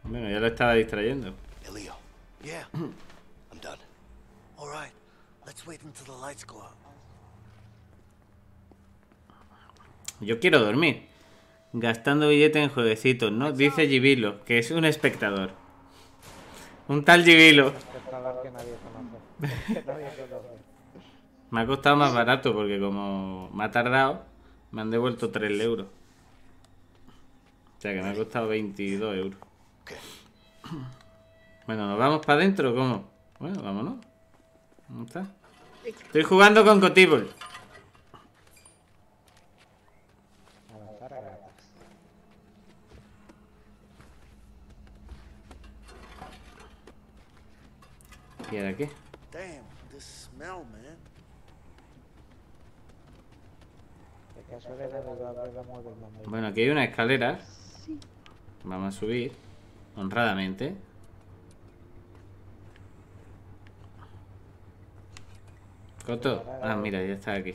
[SPEAKER 1] Bueno, ya lo estaba distrayendo.
[SPEAKER 5] Leo. Yeah. I'm done.
[SPEAKER 4] All right. Let's wait until the lights go out.
[SPEAKER 1] Yo quiero dormir. Gastando billetes en jueguecitos, ¿no? Dice Gibilo, que es un espectador. Un tal Gibilo. Me ha costado más barato porque como me ha tardado, me han devuelto 3 euros. O sea que me ha costado 22 euros. Bueno, ¿nos vamos para adentro o cómo? Bueno, vámonos. ¿Cómo está? Estoy jugando con Cotibol. ¿Y ahora qué?
[SPEAKER 4] Damn, this smell, man.
[SPEAKER 1] Bueno, aquí hay una escalera. Vamos a subir. Honradamente. Coto. Ah, mira, ya está aquí.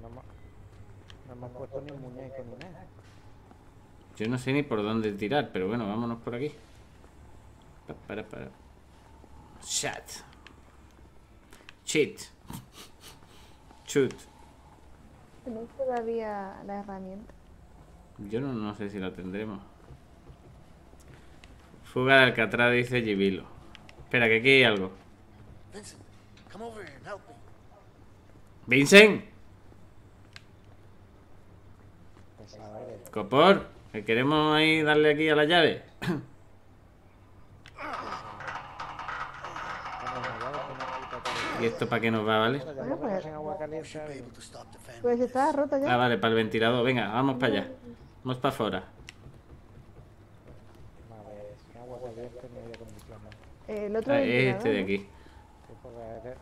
[SPEAKER 2] No, hemos- puesto ni un muñeco ni nada.
[SPEAKER 1] Yo no sé ni por dónde tirar, pero bueno, vámonos por aquí. Pa- Para, para. Chat. Cheat. Chut.
[SPEAKER 3] Tenéis todavía la herramienta.
[SPEAKER 1] Yo no, no sé si la tendremos. Fuga de Alcatraz, dice Gibilo. Espera, que aquí hay algo.
[SPEAKER 9] Vincent, come over here and help me.
[SPEAKER 1] ¡Vincent!
[SPEAKER 2] Pesado eres.
[SPEAKER 1] Copor, que queremos ahí darle aquí a la llave. ¿Y esto para qué nos va, vale?
[SPEAKER 3] Pues,
[SPEAKER 2] caliente.
[SPEAKER 3] pues está rota
[SPEAKER 1] Ah,
[SPEAKER 3] ya.
[SPEAKER 1] vale, para el ventilador. Venga, vamos para allá. Vamos para afuera.
[SPEAKER 2] Vale, sin agua caliente ni aire acondicionado.
[SPEAKER 3] El otro
[SPEAKER 1] Ah, este de aquí.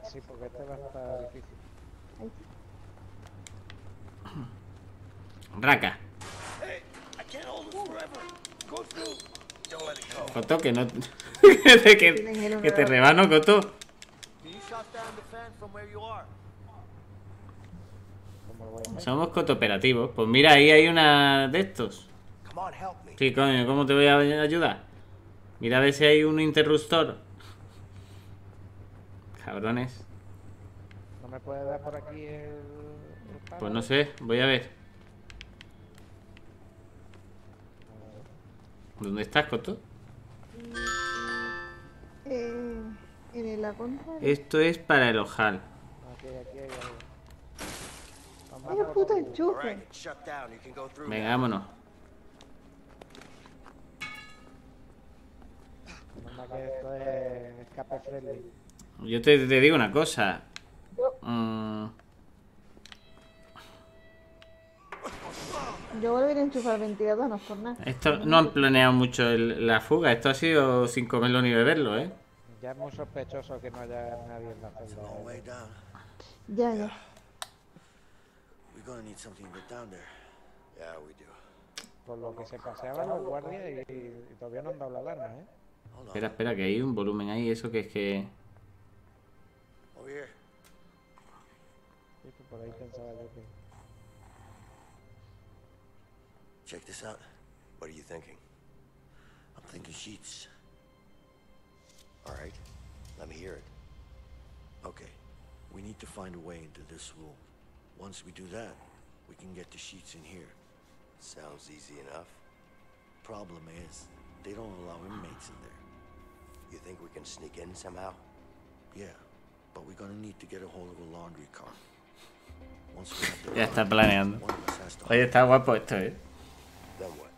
[SPEAKER 2] Sí, porque, este va a estar difícil.
[SPEAKER 1] Raca.
[SPEAKER 5] I can't hold it forever. Go through. Don't let it go.
[SPEAKER 1] Coto, que no. que, te- que rebano, Coto. Somos cooperativos. Pues mira, ahí hay una de estos. Sí, coño, ¿cómo te voy a ayudar? Mira a ver si hay un interruptor. Cabrones.
[SPEAKER 2] ¿No me puede dar por aquí el?
[SPEAKER 1] Pues no sé, voy a ver. ¿Dónde estás, Coto?
[SPEAKER 3] Eh, en la contra.
[SPEAKER 1] Esto es para el ojal.
[SPEAKER 2] Aquí, aquí, hay algo. Vamos a
[SPEAKER 3] ¡Vaya
[SPEAKER 2] por
[SPEAKER 3] puto
[SPEAKER 2] otro.
[SPEAKER 3] enchufe!
[SPEAKER 1] Venga, vámonos. Yo te, te digo una cosa. Mm,
[SPEAKER 3] Yo volveré a enchufar ventilador, no es por nada.
[SPEAKER 1] esto no han planeado mucho el- la fuga. Esto ha sido sin comerlo ni beberlo, ¿eh?
[SPEAKER 2] Ya es muy sospechoso que no haya nadie en la celda.
[SPEAKER 3] Ya, ya.
[SPEAKER 5] We're gonna need something to get down there. Yeah, we do.
[SPEAKER 2] Por lo que se paseaban los guardias y, y todavía no han dado la alarma, ¿eh?
[SPEAKER 1] Espera, espera, que hay un volumen ahí. Eso que es que.
[SPEAKER 2] Sí, que por ahí pensaba yo que...
[SPEAKER 5] Check this out. What are you thinking? I'm thinking sheets. All right. Let me hear it. Okay. We need to find a way into this room. Once we do that, we can get the sheets in here. Sounds easy enough. Problem is, they don't allow inmates in there. You think we can sneak in somehow? Yeah, but we're gonna need to get a hold of a laundry car. Once we have the
[SPEAKER 1] Ya está planeando.
[SPEAKER 5] one of us has to
[SPEAKER 1] Oye, está guapo esto, ¿eh?
[SPEAKER 5] Then what?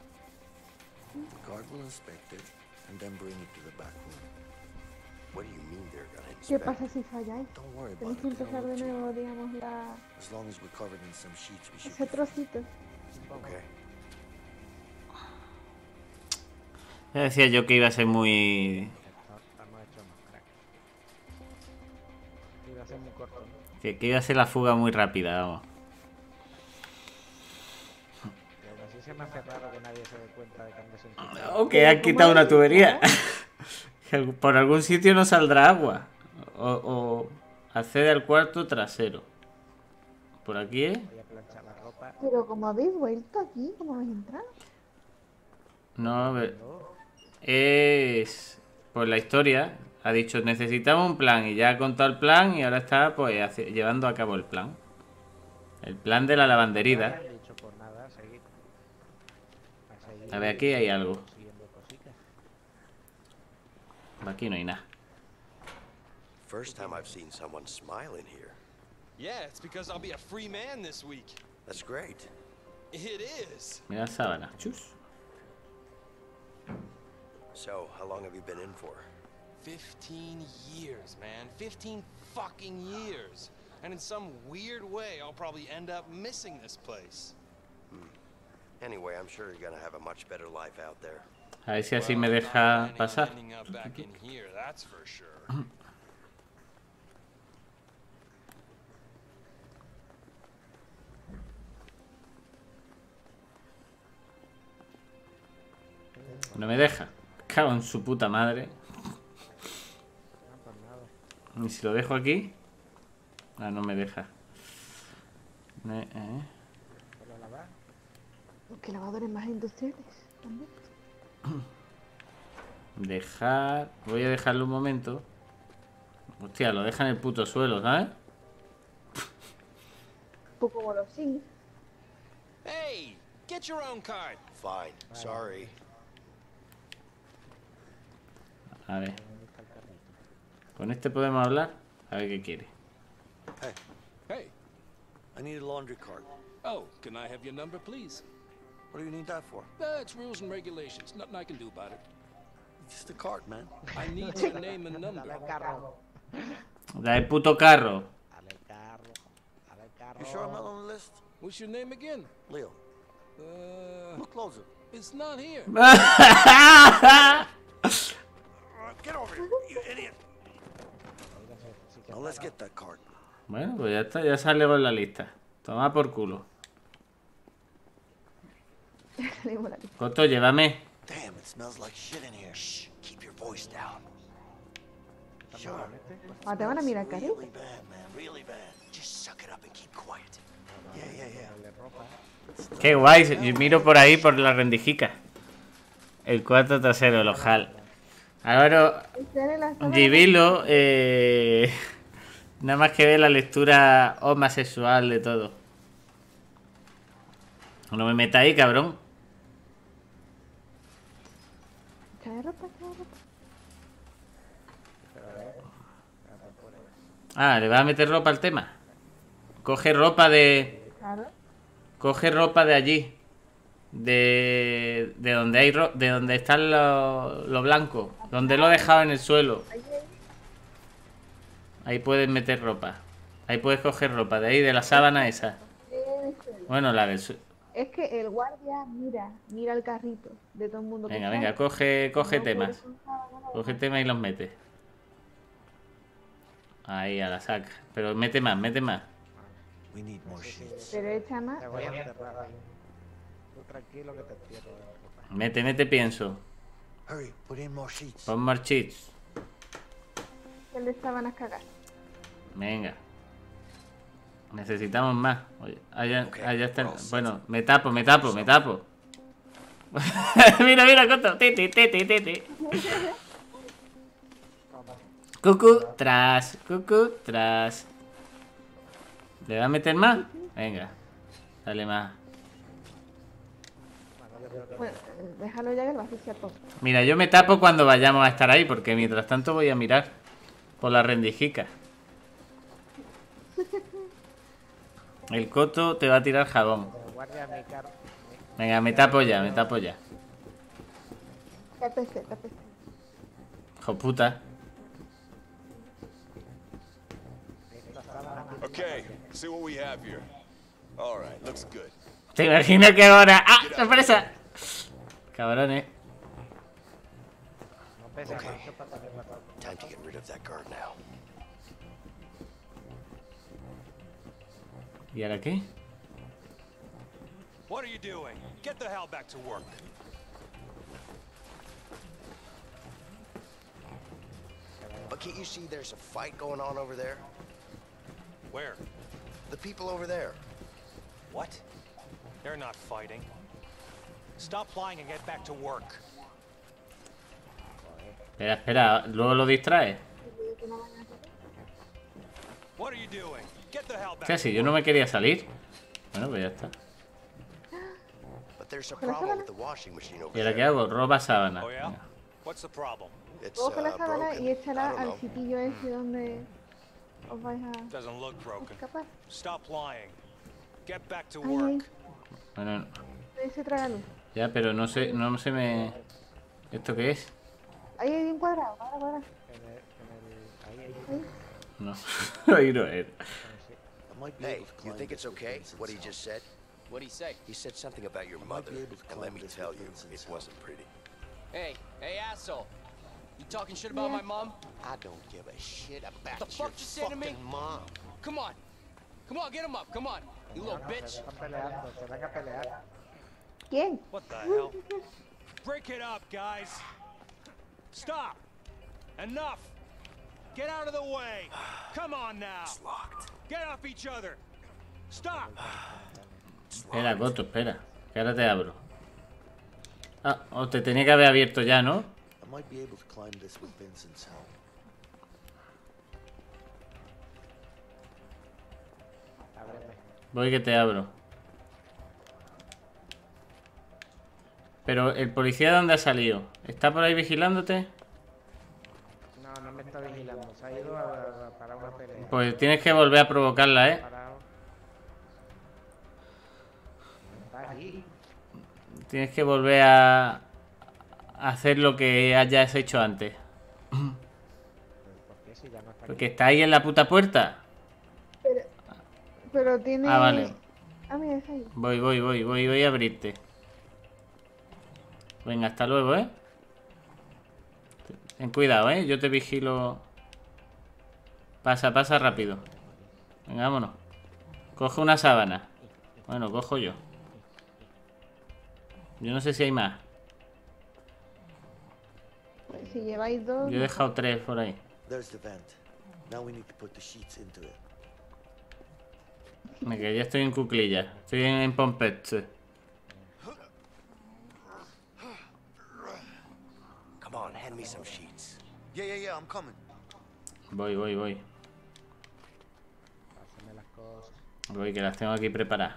[SPEAKER 5] The guard will inspect it and then bring it to the back room. What do you mean they're gonna
[SPEAKER 3] ¿Qué
[SPEAKER 5] inspect?
[SPEAKER 3] pasa si falláis?
[SPEAKER 5] Don't worry about
[SPEAKER 3] Tenéis que empezar de nuevo, digamos, la...
[SPEAKER 5] As long as we're covered in some sheets, we should
[SPEAKER 3] ese trocito.
[SPEAKER 5] okay.
[SPEAKER 1] Ya decía yo que iba a ser muy. Que iba a ser la fuga muy rápida, vamos.
[SPEAKER 2] Me hace raro que nadie se dé cuenta de que han desenchufado.
[SPEAKER 1] O que han quitado una tubería. Por algún sitio no saldrá agua. O, o accede al cuarto trasero. Por aquí, ¿eh?
[SPEAKER 3] Pero como habéis vuelto aquí, ¿cómo habéis entrado?
[SPEAKER 1] No, a ver. Es. Por la historia. Ha dicho, necesitamos un plan. Y ya ha contado el plan. Y ahora está, pues, hace- llevando a cabo el plan. El plan de la lavanderida.
[SPEAKER 2] me han dicho por nada, a seguir. A
[SPEAKER 1] ver, aquí hay algo. Aquí no hay nada.
[SPEAKER 5] First time I've seen someone smile in here.
[SPEAKER 12] Yeah, it's because I'll be a free man this week.
[SPEAKER 5] That's great.
[SPEAKER 12] It is.
[SPEAKER 1] Mira la sábana. Chus.
[SPEAKER 5] So, how long have you been in for?
[SPEAKER 12] 15 years, man. 15 fucking years. And in some weird way, I'll probably end up missing this place.
[SPEAKER 5] Anyway, I'm sure you're gonna have a much better life out there.
[SPEAKER 1] A ver si así me deja pasar. No me deja. Cago en su puta madre. Y si lo dejo aquí. Ah, no me deja. Ne- eh.
[SPEAKER 3] Porque lavadores más industriales. también.
[SPEAKER 1] Dejar. Voy a dejarlo un momento. Hostia, lo deja en el puto suelo, ¿sabes?
[SPEAKER 3] Un poco como los Sims.
[SPEAKER 12] Hey, get your own card.
[SPEAKER 5] Fine. Sorry.
[SPEAKER 1] A ver. ¿Con este podemos hablar? A ver qué quiere.
[SPEAKER 5] Hey,
[SPEAKER 15] Hey.
[SPEAKER 5] I need a laundry cart.
[SPEAKER 15] Oh, can I have your number, please?
[SPEAKER 5] What do you need that for?
[SPEAKER 15] It's rules and regulations. Nothing I can do about it.
[SPEAKER 5] Just a cart, man.
[SPEAKER 15] I need your name and number.
[SPEAKER 2] Dale carro.
[SPEAKER 1] Da el puto carro.
[SPEAKER 2] Dale carro. Dale carro.
[SPEAKER 5] You sure I'm not on the list?
[SPEAKER 15] What's your name again?
[SPEAKER 5] Leo.
[SPEAKER 15] Uh,
[SPEAKER 5] Look closer.
[SPEAKER 15] it's not here.
[SPEAKER 5] Get over here, you idiot. Now let's get that cart.
[SPEAKER 1] Bueno, pues ya está, ya sale con la lista. Toma por culo. Coto, llévame.
[SPEAKER 5] Damn, it smells like shit in here. Shh, keep your voice down. Sure.
[SPEAKER 3] Ah, te van a mirar, Cari.
[SPEAKER 5] Really bad, man. Really bad. Just suck it up and keep quiet. Yeah, yeah, yeah.
[SPEAKER 2] Dale ropa.
[SPEAKER 1] Qué guay. Yo miro por ahí por la rendijica. El cuarto trasero, el ojal.
[SPEAKER 3] De-
[SPEAKER 1] Givilo, eh, nada más que ve la lectura homosexual de todo. No me metáis, cabrón.
[SPEAKER 3] Trae ropa, trae ropa.
[SPEAKER 1] Ah, ¿le va a meter ropa al tema? Coge ropa de... Coge ropa de allí. De, de donde hay ro- de donde están los lo blancos. Donde lo he dejado en el suelo. Ahí puedes meter ropa. Ahí puedes coger ropa. De ahí, de la sábana esa. Bueno, la del suelo.
[SPEAKER 3] Es que el guardia mira, mira el carrito de todo el mundo. que
[SPEAKER 1] Venga, venga, coge, coge
[SPEAKER 3] No
[SPEAKER 1] temas. Coge temas y los mete. Ahí, a la saca. Pero mete más, mete más.
[SPEAKER 5] We need more sheets.
[SPEAKER 3] Pero echa más.
[SPEAKER 2] Te voy a enterrar ahí. Tú tranquilo que te entierro. de ropa.
[SPEAKER 1] Mete, mete, pienso. Pon more cheats.
[SPEAKER 3] Que le sábanas cagar.
[SPEAKER 1] Venga. Necesitamos más. Oye, allá,
[SPEAKER 5] Ok,
[SPEAKER 1] allá está. Bueno, me tapo, me tapo, me tapo. mira, mira, Coto. Titi, titi, titi. Cucu, tras, cucu, tras. ¿Le va a meter más? Venga. Dale más.
[SPEAKER 3] Bueno, déjalo ya que lo haces todo.
[SPEAKER 1] Mira, yo me tapo cuando vayamos a estar ahí, porque mientras tanto voy a mirar por la rendijica. El coto te va a tirar jabón. Venga, me tapo ya, me tapo ya.
[SPEAKER 3] Tápese, tápese.
[SPEAKER 1] Hijo puta.
[SPEAKER 16] Okay, see what we have here. All right, looks good.
[SPEAKER 1] ¿Te imaginas que ahora... ¡Ah! ¡Sorpresa! Cabrones.
[SPEAKER 2] No pesa
[SPEAKER 5] Okay. Time to get rid of that cart now.
[SPEAKER 1] ¿Y ahora qué?
[SPEAKER 14] What are you doing? Get the hell back to work.
[SPEAKER 7] But can't you see there's a fight going on over there?
[SPEAKER 14] Where?
[SPEAKER 7] The people over there.
[SPEAKER 14] What? They're not fighting. Stop lying and get back to work.
[SPEAKER 1] Espera, espera. Luego lo distrae.
[SPEAKER 14] What are you doing?
[SPEAKER 1] O sea, si yo no me quería salir. Bueno, pues ya está. ¿Y ahora qué hago? Roba sábana.
[SPEAKER 14] Oh?
[SPEAKER 1] Venga.
[SPEAKER 3] Coge la
[SPEAKER 7] uh,
[SPEAKER 3] sábana y
[SPEAKER 7] I
[SPEAKER 3] échala
[SPEAKER 7] don't
[SPEAKER 3] al
[SPEAKER 7] know.
[SPEAKER 3] sitio ese donde os vais a escapar.
[SPEAKER 14] Stop lying. Get back to
[SPEAKER 3] Ahí,
[SPEAKER 14] work.
[SPEAKER 3] ahí.
[SPEAKER 1] Bueno, ya, pero no sé, no se me... ¿Esto qué es?
[SPEAKER 3] Ahí hay un cuadrado, cuadrado, cuadrado.
[SPEAKER 2] En el, en el, ahí, ahí.
[SPEAKER 3] Ahí.
[SPEAKER 1] No. Ahí no es.
[SPEAKER 5] I might be
[SPEAKER 7] Hey,
[SPEAKER 5] able to
[SPEAKER 7] you think it's okay, what he
[SPEAKER 5] help.
[SPEAKER 7] just said?
[SPEAKER 8] What'd he say?
[SPEAKER 7] He said something about your
[SPEAKER 5] might
[SPEAKER 7] mother,
[SPEAKER 5] be able to
[SPEAKER 7] and let me tell you,
[SPEAKER 5] Vincent's
[SPEAKER 7] it
[SPEAKER 5] help.
[SPEAKER 7] wasn't pretty.
[SPEAKER 8] Hey, hey, asshole. You talking shit about
[SPEAKER 3] Yeah.
[SPEAKER 8] my mom?
[SPEAKER 7] I don't give a shit about
[SPEAKER 8] The
[SPEAKER 7] your
[SPEAKER 8] fuck you say to me?
[SPEAKER 7] fucking mom.
[SPEAKER 8] Come on. Come on, get him up. Come on. You little bitch.
[SPEAKER 2] se están peleando, se van a pelear.
[SPEAKER 3] ¿Quién?
[SPEAKER 14] What the hell? Break it up, guys. Stop. Enough. Get out of the way. Come on now.
[SPEAKER 1] Espera, Goto, espera. Que ahora te abro. Ah, o te tenía que haber abierto ya, ¿no? Voy que te abro. Pero el policía de dónde ha salido? ¿Está por ahí vigilándote?
[SPEAKER 2] No, no me está vigilando. Se ha ido a, a- para una pelea.
[SPEAKER 1] Pues tienes que volver a provocarla, ¿eh?
[SPEAKER 2] Parado. Está aquí.
[SPEAKER 1] Tienes que volver a hacer lo que hayas hecho antes.
[SPEAKER 2] ¿Por qué si ya no está aquí?
[SPEAKER 1] Porque está ahí en la puta puerta.
[SPEAKER 3] Pero, pero tiene.
[SPEAKER 1] Ah, vale.
[SPEAKER 3] Ah, mira, es ahí.
[SPEAKER 1] Voy, voy, voy, voy, voy a abrirte. Venga, hasta luego, ¿eh? Ten cuidado, ¿eh? Yo te vigilo. Pasa, pasa rápido. Venga, vámonos. Coge una sábana. Bueno, cojo yo. Yo no sé si hay más.
[SPEAKER 3] Si lleváis dos.
[SPEAKER 1] Yo he dejado tres por ahí.
[SPEAKER 5] There's the vent. Now we need to put the sheets into it.
[SPEAKER 1] Me que ya estoy en cuclilla. Estoy en, en Pompet.
[SPEAKER 5] Come on, hand me some sheets.
[SPEAKER 4] Yeah, yeah, yeah, I'm coming.
[SPEAKER 1] Voy, voy, voy.
[SPEAKER 2] Pásame las cosas.
[SPEAKER 1] Voy, que las tengo aquí preparadas.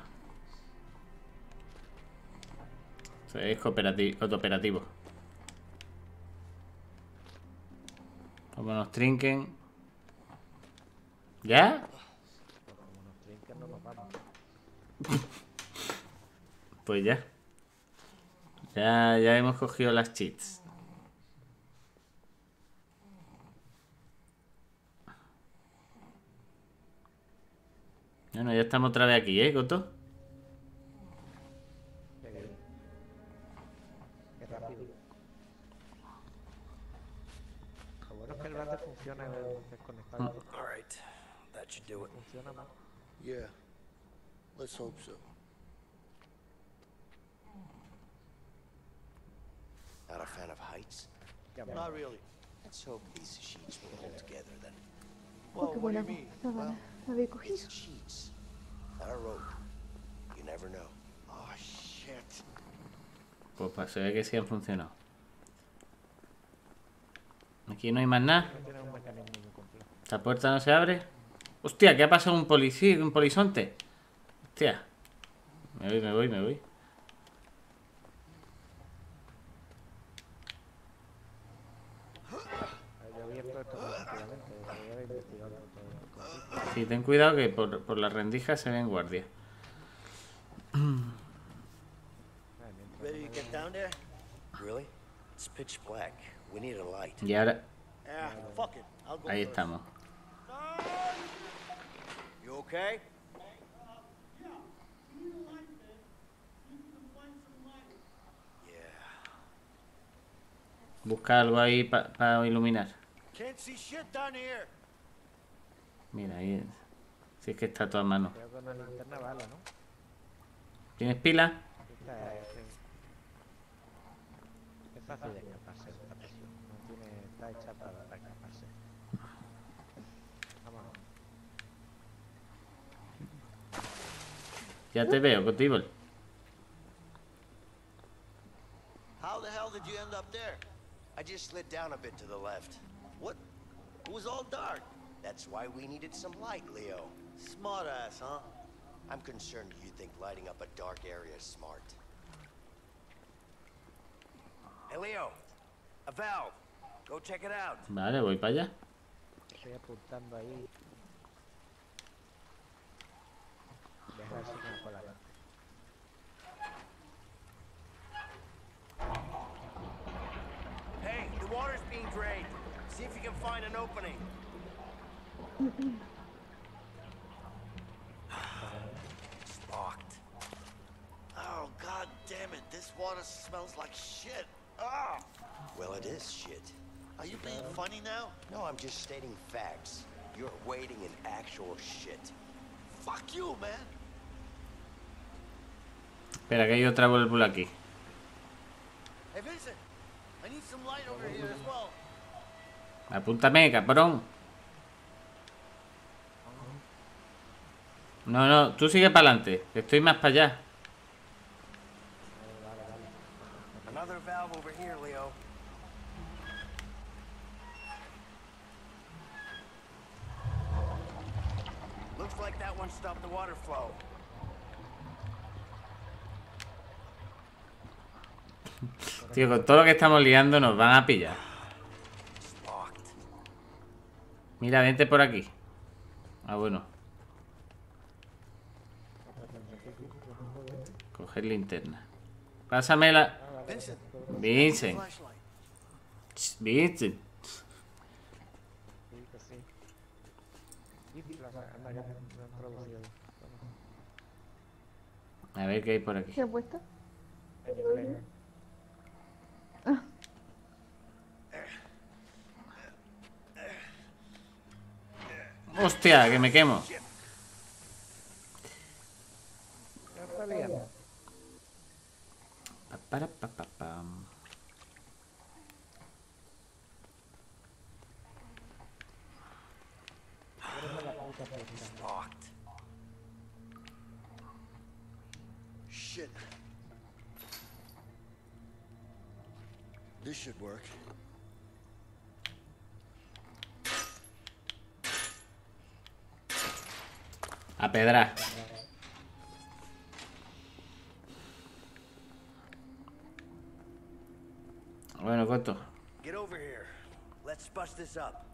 [SPEAKER 1] Es cooperativo, autooperativo. Como nos trinquen. ¿Ya?
[SPEAKER 2] Como nos trinquen, no nos vamos.
[SPEAKER 1] Pues ya. Ya, ya hemos cogido las cheats. Bueno, ya estamos otra vez aquí, ¿eh, Coto?
[SPEAKER 2] Qué bien. Qué rápido. Lo bueno es que el bate funciona desconectado.
[SPEAKER 5] All right, that should do it.
[SPEAKER 2] Funciona más.
[SPEAKER 5] Yeah, let's hope so. Not a fan of heights? Not really. Let's hope these sheets will hold together then.
[SPEAKER 3] Oh. Había cogido.
[SPEAKER 1] Pues para saber que sí han funcionado. Aquí no hay más nada. ¿Esta puerta no se abre? Hostia, ¿qué ha pasado un policía, un polizonte? Hostia. Me voy, me voy, me voy. Sí, ten cuidado que por, por las rendijas se ven guardias. Y ahora,
[SPEAKER 5] go
[SPEAKER 1] ahí estamos. Busca algo ahí para iluminar.
[SPEAKER 5] Can't see shit down here.
[SPEAKER 1] Mira, ahí. Si es que está todo a mano.
[SPEAKER 2] Linterna bala, ¿no?
[SPEAKER 1] ¿Tienes pila?
[SPEAKER 2] Es, sí. es fácil de escaparse de esta presión. No tiene, está hecha para, escaparse. Vamos.
[SPEAKER 1] Ya te veo, Cotibol.
[SPEAKER 4] How the hell did you end up there?
[SPEAKER 5] I just slid down a bit to the left.
[SPEAKER 4] What? It was all dark.
[SPEAKER 5] That's why we needed some light, Leo.
[SPEAKER 4] Smart ass, huh?
[SPEAKER 5] I'm concerned you think lighting up a dark area is smart. Hey, Leo. A valve. Go check it out.
[SPEAKER 1] Vale, voy para allá.
[SPEAKER 2] Estoy apuntando ahí. Deja ver si me hago
[SPEAKER 5] Hey, the water's being drained. See if you can find an opening. It's locked.
[SPEAKER 4] Oh, god damn it. This water smells like shit. Ah!
[SPEAKER 5] Well, it is shit.
[SPEAKER 4] Are you being funny now?
[SPEAKER 5] No, I'm just stating facts. You're wading in actual shit.
[SPEAKER 4] Fuck you, man.
[SPEAKER 1] Espera, que hay otra válvula aquí.
[SPEAKER 4] Hey, Vincent.
[SPEAKER 1] No, no, tú sigue para adelante. Estoy más para allá. Tío, con todo lo que estamos liando nos van a pillar. Mira, vente por aquí. Ah, bueno. Coger linterna. Pásame la...
[SPEAKER 7] Vincent.
[SPEAKER 1] Vincent. A ver qué hay por aquí.
[SPEAKER 3] ¿Qué ha puesto?
[SPEAKER 1] Hostia, que me quemo.
[SPEAKER 2] ¿Qué está liando?
[SPEAKER 1] Pa, para, pa, pa, pam.
[SPEAKER 5] Locked. Shit. This should work.
[SPEAKER 1] A pedra. Bueno, Coto,
[SPEAKER 5] Get over here. Let's bust this up.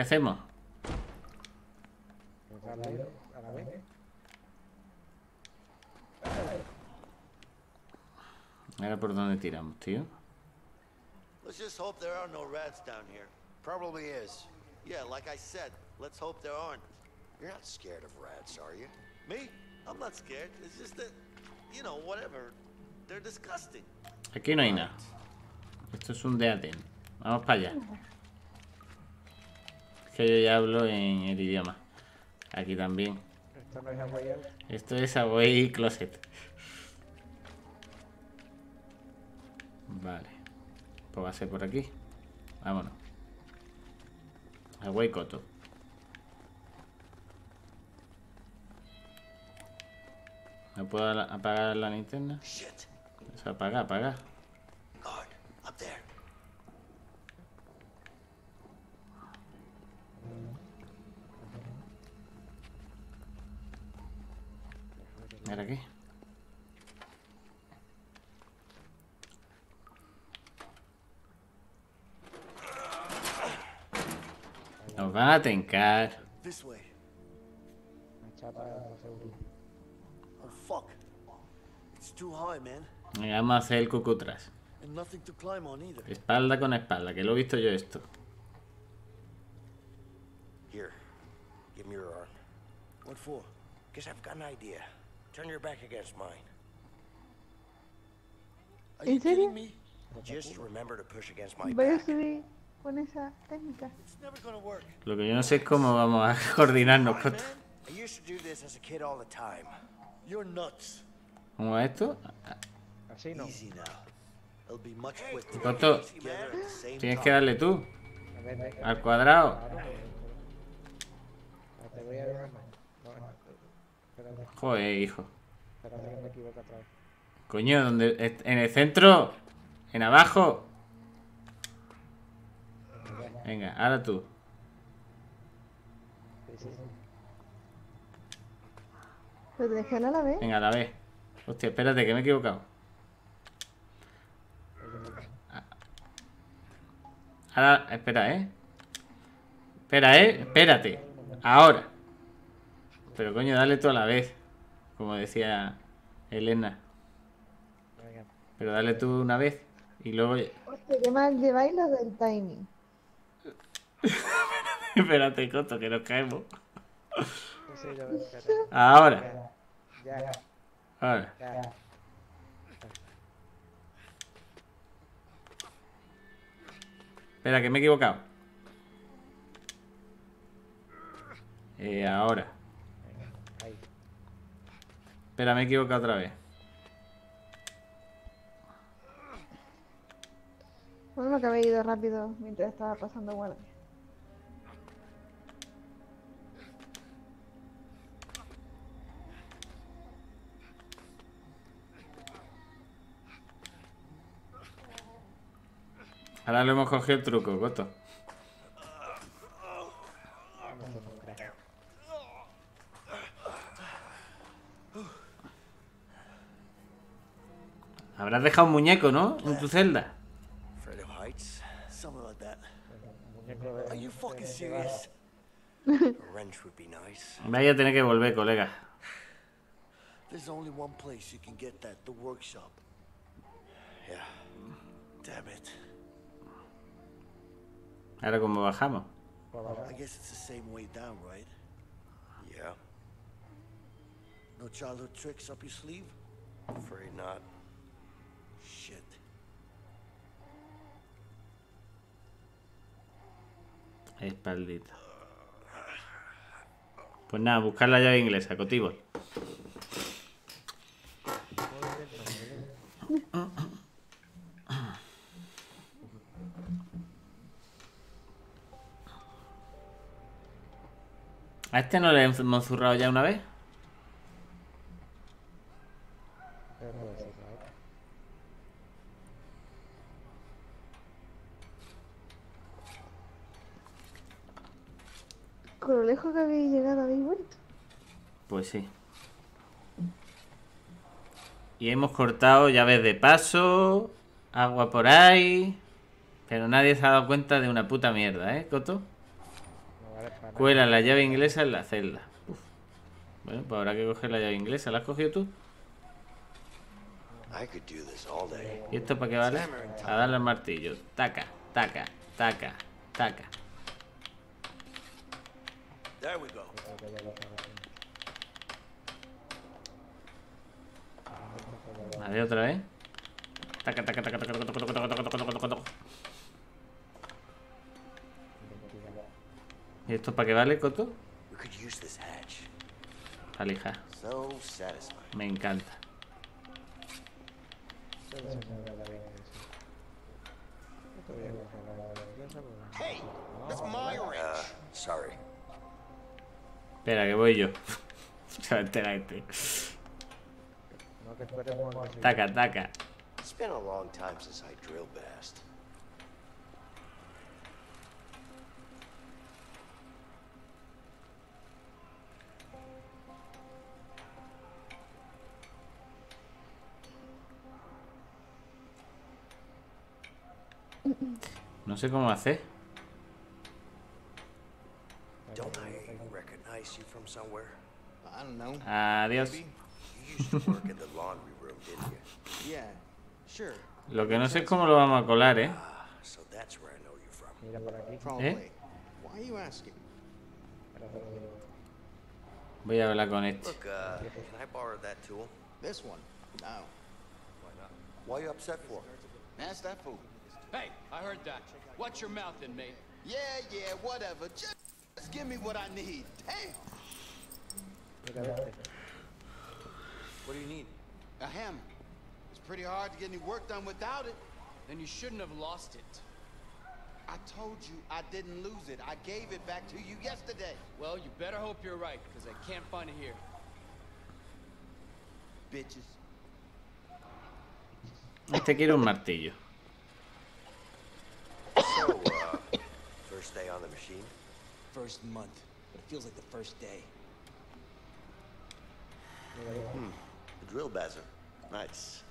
[SPEAKER 1] ¿Qué hacemos? Ahora por dónde tiramos, tío.
[SPEAKER 4] Let's just hope there are no rats down here.
[SPEAKER 7] Probably is.
[SPEAKER 4] Yeah, like I said, let's hope there aren't.
[SPEAKER 7] You're not scared of rats, are you?
[SPEAKER 4] Me? I'm not scared. It's just that, you know, whatever. They're disgusting.
[SPEAKER 1] Aquí no hay nada. Esto es un deaten. Vamos para allá. Que yo ya hablo en el idioma. Aquí también.
[SPEAKER 2] Esto no es hawaiano.
[SPEAKER 1] Esto es Away Closet. Vale. Pues va a ser por aquí. Vámonos. Away Coto. ¿No puedo apagar la linterna?
[SPEAKER 5] Shit.
[SPEAKER 1] O sea, apaga, apaga. ¿Ahora qué? Nos van a tencar. Venga, Vamos a hacer el
[SPEAKER 5] on either.
[SPEAKER 1] Espalda con espalda, que lo he visto yo esto.
[SPEAKER 7] Here. Give me your arm.
[SPEAKER 5] What for?
[SPEAKER 7] Guess I've got an idea. Turn your back against mine.
[SPEAKER 5] Are
[SPEAKER 3] ¿En
[SPEAKER 5] you
[SPEAKER 3] serio?
[SPEAKER 5] kidding me?
[SPEAKER 7] Just remember to push against my
[SPEAKER 3] Voy a
[SPEAKER 7] back.
[SPEAKER 3] subir con esa técnica.
[SPEAKER 5] It's never gonna work.
[SPEAKER 1] Lo que yo no sé es cómo vamos a coordinarnos con esto.
[SPEAKER 7] I used to do this as a kid all the time.
[SPEAKER 5] You're nuts.
[SPEAKER 1] ¿Cómo va esto?
[SPEAKER 2] Así no.
[SPEAKER 4] Easy now. It'll be much quicker.
[SPEAKER 1] Coto,
[SPEAKER 4] Together at the same
[SPEAKER 1] tienes
[SPEAKER 4] time.
[SPEAKER 1] que darle tú.
[SPEAKER 2] A ver, ve-
[SPEAKER 1] Al cuadrado.
[SPEAKER 2] Te voy a ver más. No, no, espérate,
[SPEAKER 1] Joder, hijo.
[SPEAKER 2] espérate que me equivoco otra vez.
[SPEAKER 1] Coño, ¿dónde? ¿En el centro? ¿En abajo? Venga, ahora tú.
[SPEAKER 2] Sí, sí, sí.
[SPEAKER 3] Pero darle a la vez.
[SPEAKER 1] Venga, a la vez. Hostia, espérate, que me he equivocado. Ahora, espera, ¿eh? Espera, ¿eh? Espérate. Ahora. Pero coño, dale tú a la vez. Como decía Elena. Pero dale tú una vez. Y luego...
[SPEAKER 3] Hostia, qué mal lleváis lo del timing.
[SPEAKER 1] espérate, Coto, que nos caemos.
[SPEAKER 2] Sí, veo.
[SPEAKER 1] Ahora.
[SPEAKER 2] Ya, ya,
[SPEAKER 1] Ahora.
[SPEAKER 2] ya.
[SPEAKER 1] Espera, que me he equivocado. Eh, ahora. Espera, me he equivocado otra vez.
[SPEAKER 3] Bueno, que habéis ido rápido mientras estaba pasando guardia.
[SPEAKER 1] Ahora lo hemos cogido el truco, Coto.
[SPEAKER 2] Vamos a un crack.
[SPEAKER 1] Habrás dejado un muñeco, ¿no? En tu celda. Vaya a tener que volver, colega.
[SPEAKER 5] There's only one place you can get that, the workshop. Yeah. Damn it.
[SPEAKER 1] Ahora cómo bajamos.
[SPEAKER 5] I guess it's the same way down, right? Yeah. No childhood tricks up your sleeve? Afraid not. Shit.
[SPEAKER 1] Espaldita. Pues nada, buscar la llave inglesa, Cotibol. ¿A este no le hemos zurrado ya una vez?
[SPEAKER 2] Pero no lo sé, ¿sabes?
[SPEAKER 3] Con lo lejos que habéis llegado habéis vuelto.
[SPEAKER 1] Pues sí. Y hemos cortado llaves de paso, agua por ahí. Pero nadie se ha dado cuenta de una puta mierda, ¿eh, Coto?
[SPEAKER 2] No vale.
[SPEAKER 1] Cuela la llave inglesa en la celda. Uf. Bueno, pues habrá que coger la llave inglesa. ¿La has cogido tú?
[SPEAKER 5] I could do this all day.
[SPEAKER 1] ¿Y esto para qué vale? A darle al martillo. Taca, taca, taca, taca.
[SPEAKER 5] There we go.
[SPEAKER 1] Ver otra vez. Taca, taca, taca, taca, taca, taca, taca, taca, taca, taca, taca, taca. ¿Y esto para qué vale, Coto?
[SPEAKER 5] We could use this hatch.
[SPEAKER 1] Para lijar.
[SPEAKER 5] So satisfying.
[SPEAKER 1] Me encanta.
[SPEAKER 7] Hey, that's my.
[SPEAKER 5] Uh,
[SPEAKER 7] wrench.
[SPEAKER 5] sorry.
[SPEAKER 1] Espera, que voy yo. Se va a enterar este. Taca, taca.
[SPEAKER 5] It's been a long time since I drill bast.
[SPEAKER 1] No sé cómo hacer. Adiós. Lo que no sé es cómo lo vamos a colar, ¿eh?
[SPEAKER 2] Mira por aquí. ¿Eh?
[SPEAKER 1] Voy a hablar con este.
[SPEAKER 5] Why you upset for?
[SPEAKER 12] That's that fool.
[SPEAKER 14] Hey, I heard that. What's your mouth in, mate?
[SPEAKER 12] Yeah, yeah, whatever. Just give me what I need. Damn.
[SPEAKER 2] Mira este.
[SPEAKER 5] What do you need?
[SPEAKER 12] A hammer. It's pretty hard to get any work done without it.
[SPEAKER 14] Then you shouldn't have lost it.
[SPEAKER 12] I told you I didn't lose it. I gave it back to you yesterday.
[SPEAKER 14] Well, you better hope you're right, because I can't find it here.
[SPEAKER 12] Bitches.
[SPEAKER 1] Este quiere un martillo.
[SPEAKER 5] So, uh, first day on the machine?
[SPEAKER 10] First month, but it feels like the first day.
[SPEAKER 5] Hmm. Drill bezer. Nice.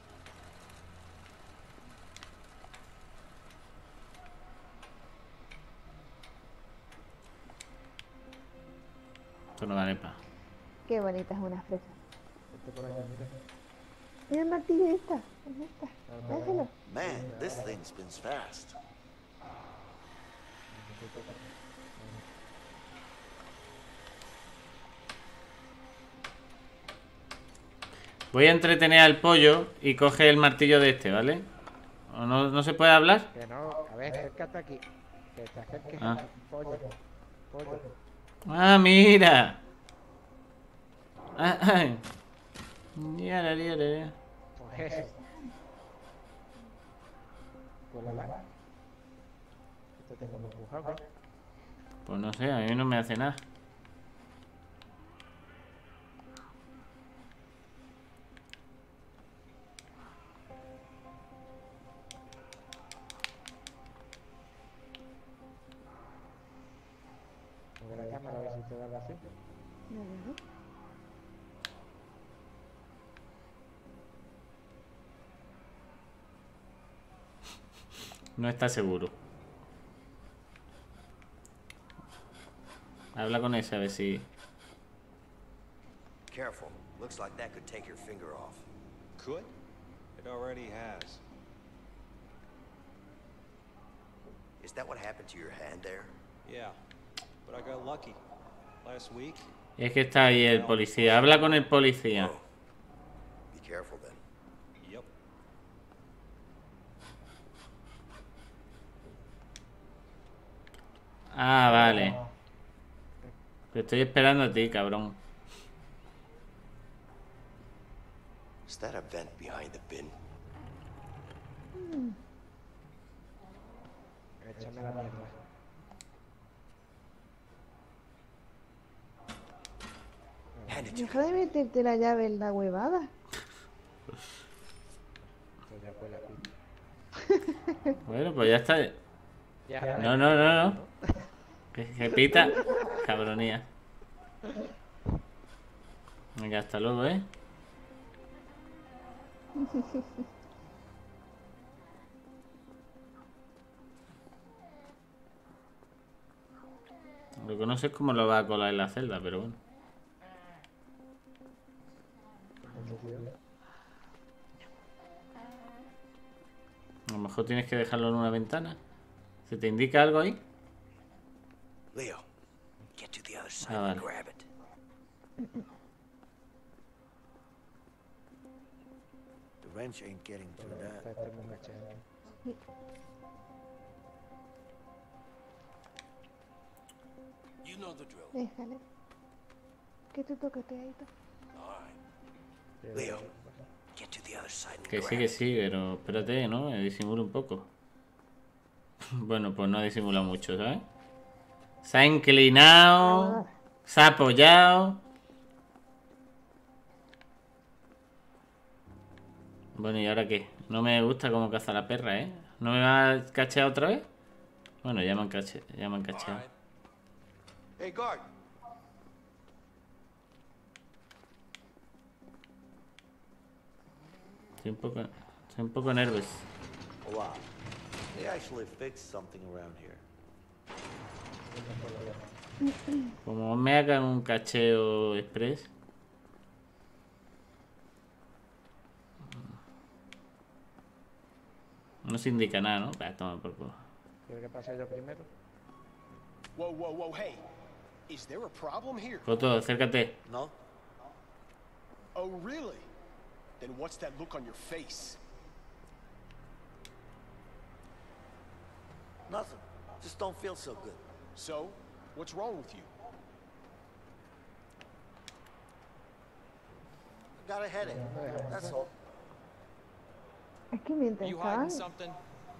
[SPEAKER 1] Esto no da.
[SPEAKER 3] Qué.
[SPEAKER 2] Este por mira.
[SPEAKER 3] Mira esta. esta.
[SPEAKER 5] Man, this thing spins fast.
[SPEAKER 1] Voy a entretener al pollo y coge el martillo de este, ¿vale? ¿O no, no se puede hablar?
[SPEAKER 2] Que no, a ver, acércate aquí. Que te acerques
[SPEAKER 1] Ah.
[SPEAKER 2] pollo. Pollo.
[SPEAKER 1] ¡Ah, mira! Ah, ay. Yara, yara, yara.
[SPEAKER 2] Pues eso. Pues ¿qué?
[SPEAKER 1] Pues no sé, a mí no me hace nada. No está seguro. Habla con ese a ver si...
[SPEAKER 5] Careful. Looks like that could take your finger off.
[SPEAKER 10] Could? It already has.
[SPEAKER 5] Is that what happened to your hand there?
[SPEAKER 10] Yeah, but I got lucky. Last week,
[SPEAKER 1] Es que está ahí el policía. Habla con el policía.
[SPEAKER 5] Be careful then.
[SPEAKER 1] Ah, vale. Te estoy esperando a ti, cabrón.
[SPEAKER 5] Is that a vent behind the bin?
[SPEAKER 2] Échame la mierda.
[SPEAKER 3] Deja de meterte la llave en la huevada.
[SPEAKER 2] Pito.
[SPEAKER 1] Bueno, pues ya está.
[SPEAKER 2] Ya.
[SPEAKER 1] No, no, no, no. Que, que pita. Cabronía. Venga, hasta luego, ¿eh? Lo que no sé es cómo lo va a colar en la celda, pero bueno. A lo mejor tienes que dejarlo en una ventana. ¿Se te indica algo ahí?
[SPEAKER 5] Leo, get to the other side
[SPEAKER 1] Ah,
[SPEAKER 5] and grab it. The wrench ain't getting through that.
[SPEAKER 16] You know the drill.
[SPEAKER 3] Déjale. Que.
[SPEAKER 5] Leo, get to the other side and
[SPEAKER 1] Que
[SPEAKER 5] grab
[SPEAKER 1] sí, que sí, pero espérate, ¿no? Disimula un poco. Bueno, pues no disimula mucho, ¿sabes? Se ha inclinado, se ha apoyado. Bueno, ¿y ahora qué? No me gusta cómo caza la perra, ¿eh? ¿No me va a cachear otra vez? Bueno, ya me han, cache ya me han cacheado.
[SPEAKER 5] Hey, guard.
[SPEAKER 1] Estoy un poco, estoy un poco nervioso.
[SPEAKER 5] Wow. They actually fixed something around here.
[SPEAKER 1] Como me hagan un cacheo express. No se indica nada, ¿no? Va, toma por culo.
[SPEAKER 2] ¿Quieres que pase yo primero?
[SPEAKER 17] Whoa, whoa, whoa, hey. Is there a problem here?
[SPEAKER 1] Foto, acércate.
[SPEAKER 5] No?
[SPEAKER 17] Oh, really? Then what's that look on your face?
[SPEAKER 5] Nothing. Just don't feel so good.
[SPEAKER 17] So, what's wrong with you?
[SPEAKER 5] I got a headache. That's all.
[SPEAKER 3] Es que mientras
[SPEAKER 12] You hiding something?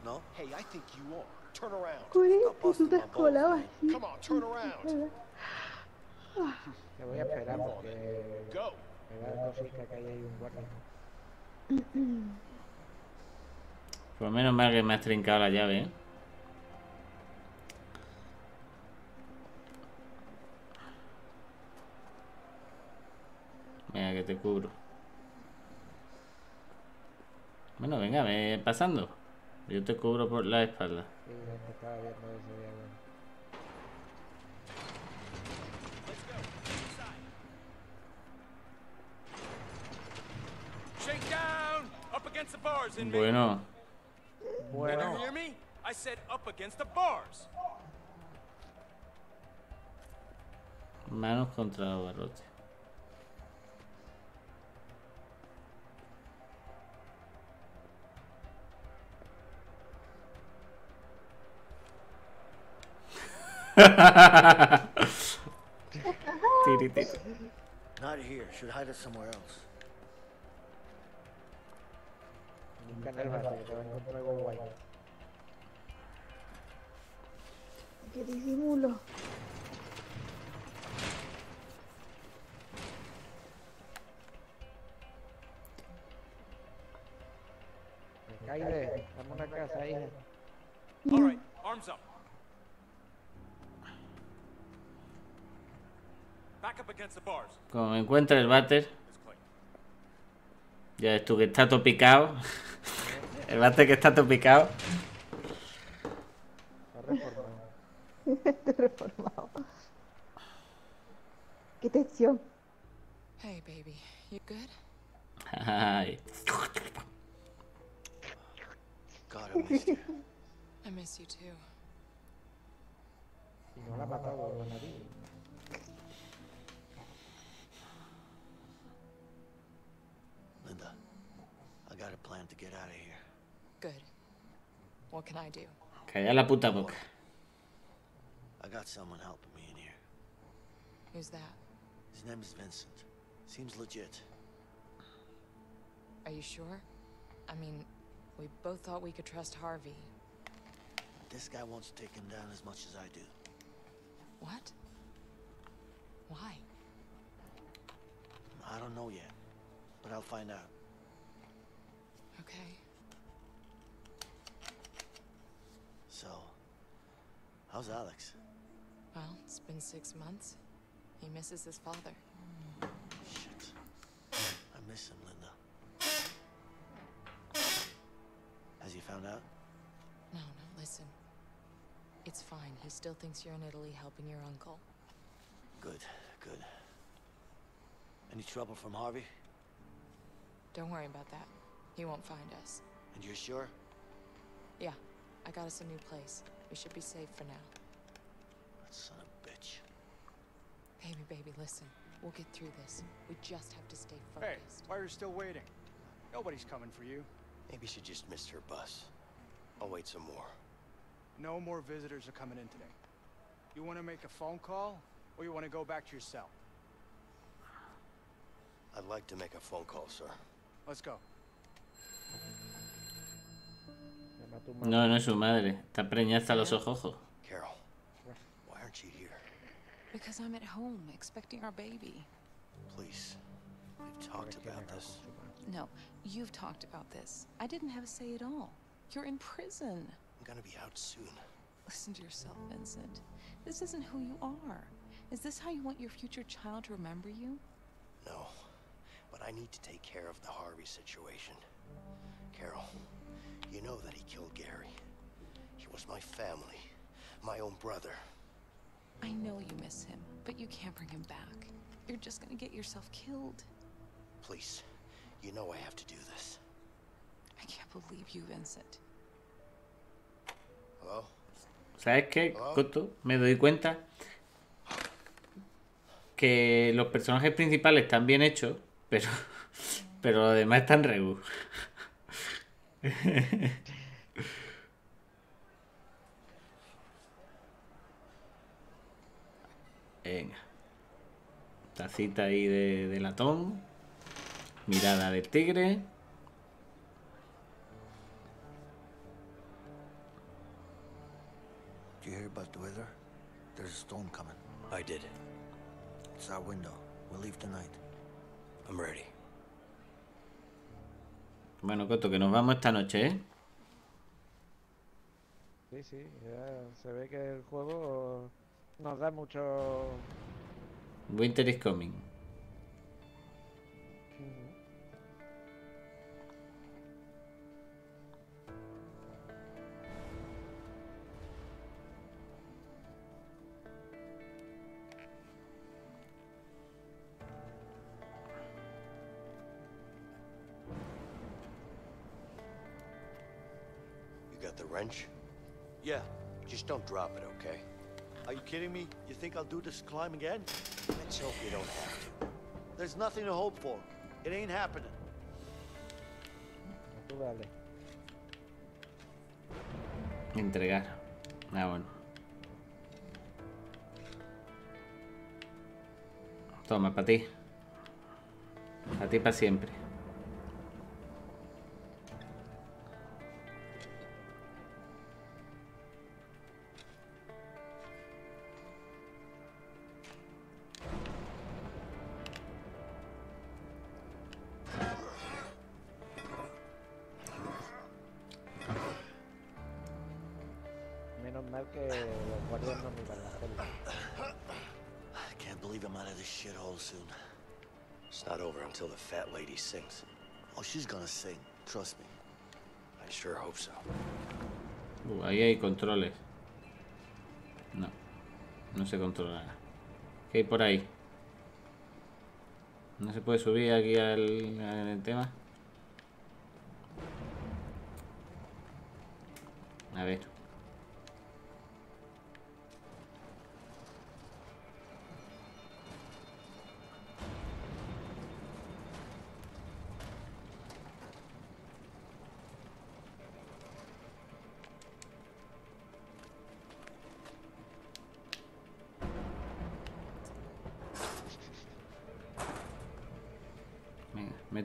[SPEAKER 5] No?
[SPEAKER 17] Hey, I think you are. Turn around.
[SPEAKER 3] con esto, tú te has colado así.
[SPEAKER 17] Come on, turn around.
[SPEAKER 2] Te voy a esperar porque
[SPEAKER 17] Go.
[SPEAKER 2] me da cosita que hay ahí un guardia.
[SPEAKER 1] Por lo menos mal que me has trincado la llave, ¿eh? Venga, que te cubro. Bueno, venga, ve pasando. Yo te cubro por la espalda.
[SPEAKER 2] Sí, es que estaba viendo ese día. bueno.
[SPEAKER 1] Bueno,
[SPEAKER 14] Did you hear me? I said up against the bars.
[SPEAKER 1] manos contra los barrotes.
[SPEAKER 5] Not here. Should hide it somewhere else.
[SPEAKER 2] Busca en el bate que te va a encontrar algo guay.
[SPEAKER 3] Que disimulo.
[SPEAKER 2] Caide, dame una casa, hija.
[SPEAKER 14] All right, arms up. Back up against the bars.
[SPEAKER 1] Como me encuentra el váter. Ya ves tú que está topicado. el váter que está topicado.
[SPEAKER 3] Estoy reformado. Qué tensión.
[SPEAKER 18] Hey, baby, you good?
[SPEAKER 1] Ay.
[SPEAKER 4] God, I missed you.
[SPEAKER 18] I miss you too.
[SPEAKER 2] Y no la ha matado la nariz.
[SPEAKER 4] Got a plan to get out of here.
[SPEAKER 18] Good. What can I do?
[SPEAKER 1] Calla la puta boca.
[SPEAKER 4] I got someone helping me in here.
[SPEAKER 18] Who's that?
[SPEAKER 4] His name is Vincent. Seems legit.
[SPEAKER 18] Are you sure? I mean, we both thought we could trust Harvey.
[SPEAKER 4] This guy wants to take him down as much as I do.
[SPEAKER 18] What? Why?
[SPEAKER 4] I don't know yet, but I'll find out. How's Alex?
[SPEAKER 18] Well, it's been six months. He misses his father.
[SPEAKER 4] Shit. I miss him, Linda. Has he found out?
[SPEAKER 18] No, no, listen. It's fine. He still thinks you're in Italy helping your uncle.
[SPEAKER 4] Good, good. Any trouble from Harvey?
[SPEAKER 18] Don't worry about that. He won't find us.
[SPEAKER 4] And you're sure?
[SPEAKER 18] Yeah, I got us a new place. We should be safe for now.
[SPEAKER 4] That son of a bitch.
[SPEAKER 18] Baby, baby, listen. We'll get through this. We just have to stay focused.
[SPEAKER 17] Hey,
[SPEAKER 18] focused.
[SPEAKER 17] why are you still waiting? Nobody's coming for you.
[SPEAKER 5] Maybe she just missed her bus. I'll wait some more.
[SPEAKER 17] No more visitors are coming in today. You want to make a phone call, or you want to go back to your cell?
[SPEAKER 5] I'd like to make a phone call, sir.
[SPEAKER 17] Let's go.
[SPEAKER 2] Me mató un
[SPEAKER 1] No, no es su madre. Está preñada hasta los ojos.
[SPEAKER 5] Carol, why aren't you here?
[SPEAKER 18] Because I'm at home expecting our baby.
[SPEAKER 5] Please. We've talked about this.
[SPEAKER 18] No, you've talked about this. I didn't have a say at all. You're in prison.
[SPEAKER 5] I'm gonna be out soon.
[SPEAKER 18] Listen to yourself, Vincent. This isn't who you are. Is this how you want your future child to remember you?
[SPEAKER 5] No. But I need to take care of the Harvey situation. Carol, you know that he killed Gary. He was my family, my own brother.
[SPEAKER 18] I know you miss him, but you can't bring him back. You're just gonna get yourself killed.
[SPEAKER 5] Please, you know I have to do this.
[SPEAKER 18] I can't believe you, Vincent.
[SPEAKER 5] Hello?
[SPEAKER 1] ¿Sabes qué, Coto? Me doy cuenta que los personajes principales están bien hechos, pero, pero los demás están regu. Venga. Tacita ahí de, de latón. Mirada de tigre.
[SPEAKER 4] Do you hear about the weather? There's a storm coming.
[SPEAKER 5] I did.
[SPEAKER 4] It's our window. We'll leave tonight.
[SPEAKER 5] I'm ready.
[SPEAKER 1] Bueno, Coto, que nos vamos esta noche, ¿eh?
[SPEAKER 2] Sí, sí, ya se ve que el juego nos da mucho...
[SPEAKER 1] Winter is coming.
[SPEAKER 5] The wrench? Yeah. Just don't drop it, okay? Are you kidding me? You think I'll do this climb again? Let's hope you don't have to. There's nothing to hope for. It ain't happening.
[SPEAKER 2] Tú dale.
[SPEAKER 1] Entregar. Ah, bueno. Toma, para ti. Para ti para siempre.
[SPEAKER 5] Sings.
[SPEAKER 4] Oh, she's gonna sing. Trust me.
[SPEAKER 5] I sure hope so.
[SPEAKER 1] Uh, ahí hay controles. No. No se controla. ¿Qué hay por ahí? ¿No se puede subir aquí al, al tema? A ver.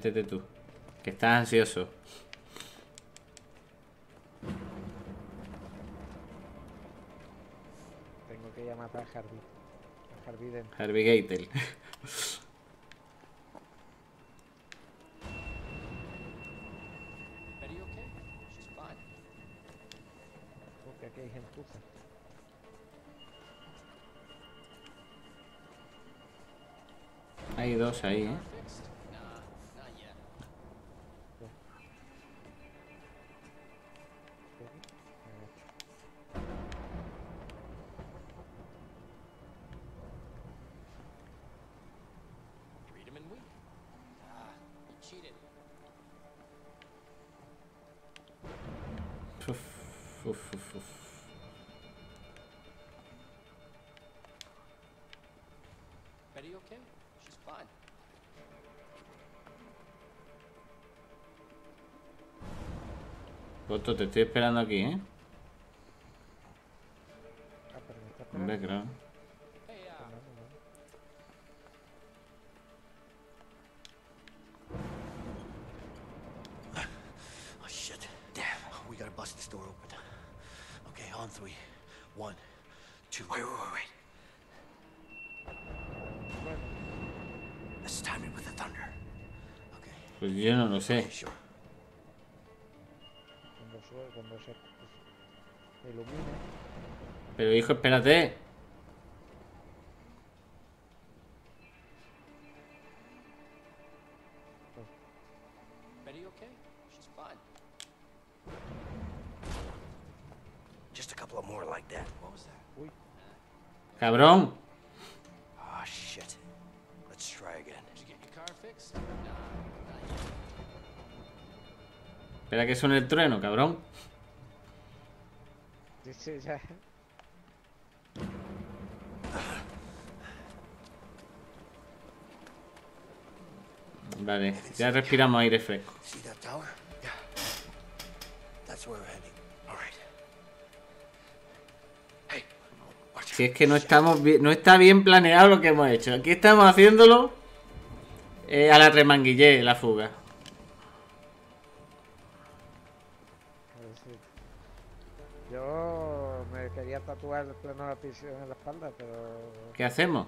[SPEAKER 1] Métete tú. Que estás ansioso.
[SPEAKER 2] Tengo que llamar a Harvey. A Harvey Dent.
[SPEAKER 1] Harvey.
[SPEAKER 2] Porque aquí hay gentuza.
[SPEAKER 1] Hay dos ahí, ¿eh? Te estoy esperando aquí, ¿eh?
[SPEAKER 2] Ah,
[SPEAKER 1] Hombre,
[SPEAKER 2] no.
[SPEAKER 5] Oh, shit. Damn. We gotta bust this door open. Okay, on three. One, two. Wait, wait, wait, wait. Let's time it with the thunder.
[SPEAKER 1] Pues yo no lo sé.
[SPEAKER 5] Sure.
[SPEAKER 2] Cuando, sue- cuando se se ilumina.
[SPEAKER 1] Pero hijo, espérate.
[SPEAKER 8] Betty
[SPEAKER 1] Espera que suene el trueno, cabrón.
[SPEAKER 2] sí, sí, ya.
[SPEAKER 1] Vale, ya respiramos aire fresco. Si es que no estamos bien, no está bien planeado lo que hemos hecho. Aquí estamos haciéndolo eh, a la remanguillé, la fuga.
[SPEAKER 2] Tatuar el pleno de la prisión en la espalda, pero.
[SPEAKER 1] ¿Qué hacemos?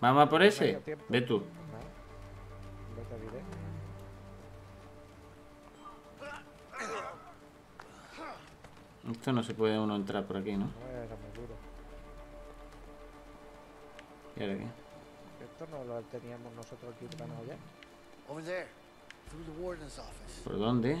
[SPEAKER 1] ¿Vamos a por ese? Ve tú.
[SPEAKER 2] No, no te diré.
[SPEAKER 1] Esto no se puede uno entrar por aquí, ¿no?
[SPEAKER 2] No era muy duro.
[SPEAKER 1] ¿Y ahora qué?
[SPEAKER 2] Esto no lo teníamos nosotros aquí ganado ya.
[SPEAKER 5] Over there, through the warden's office.
[SPEAKER 1] ¿Por dónde?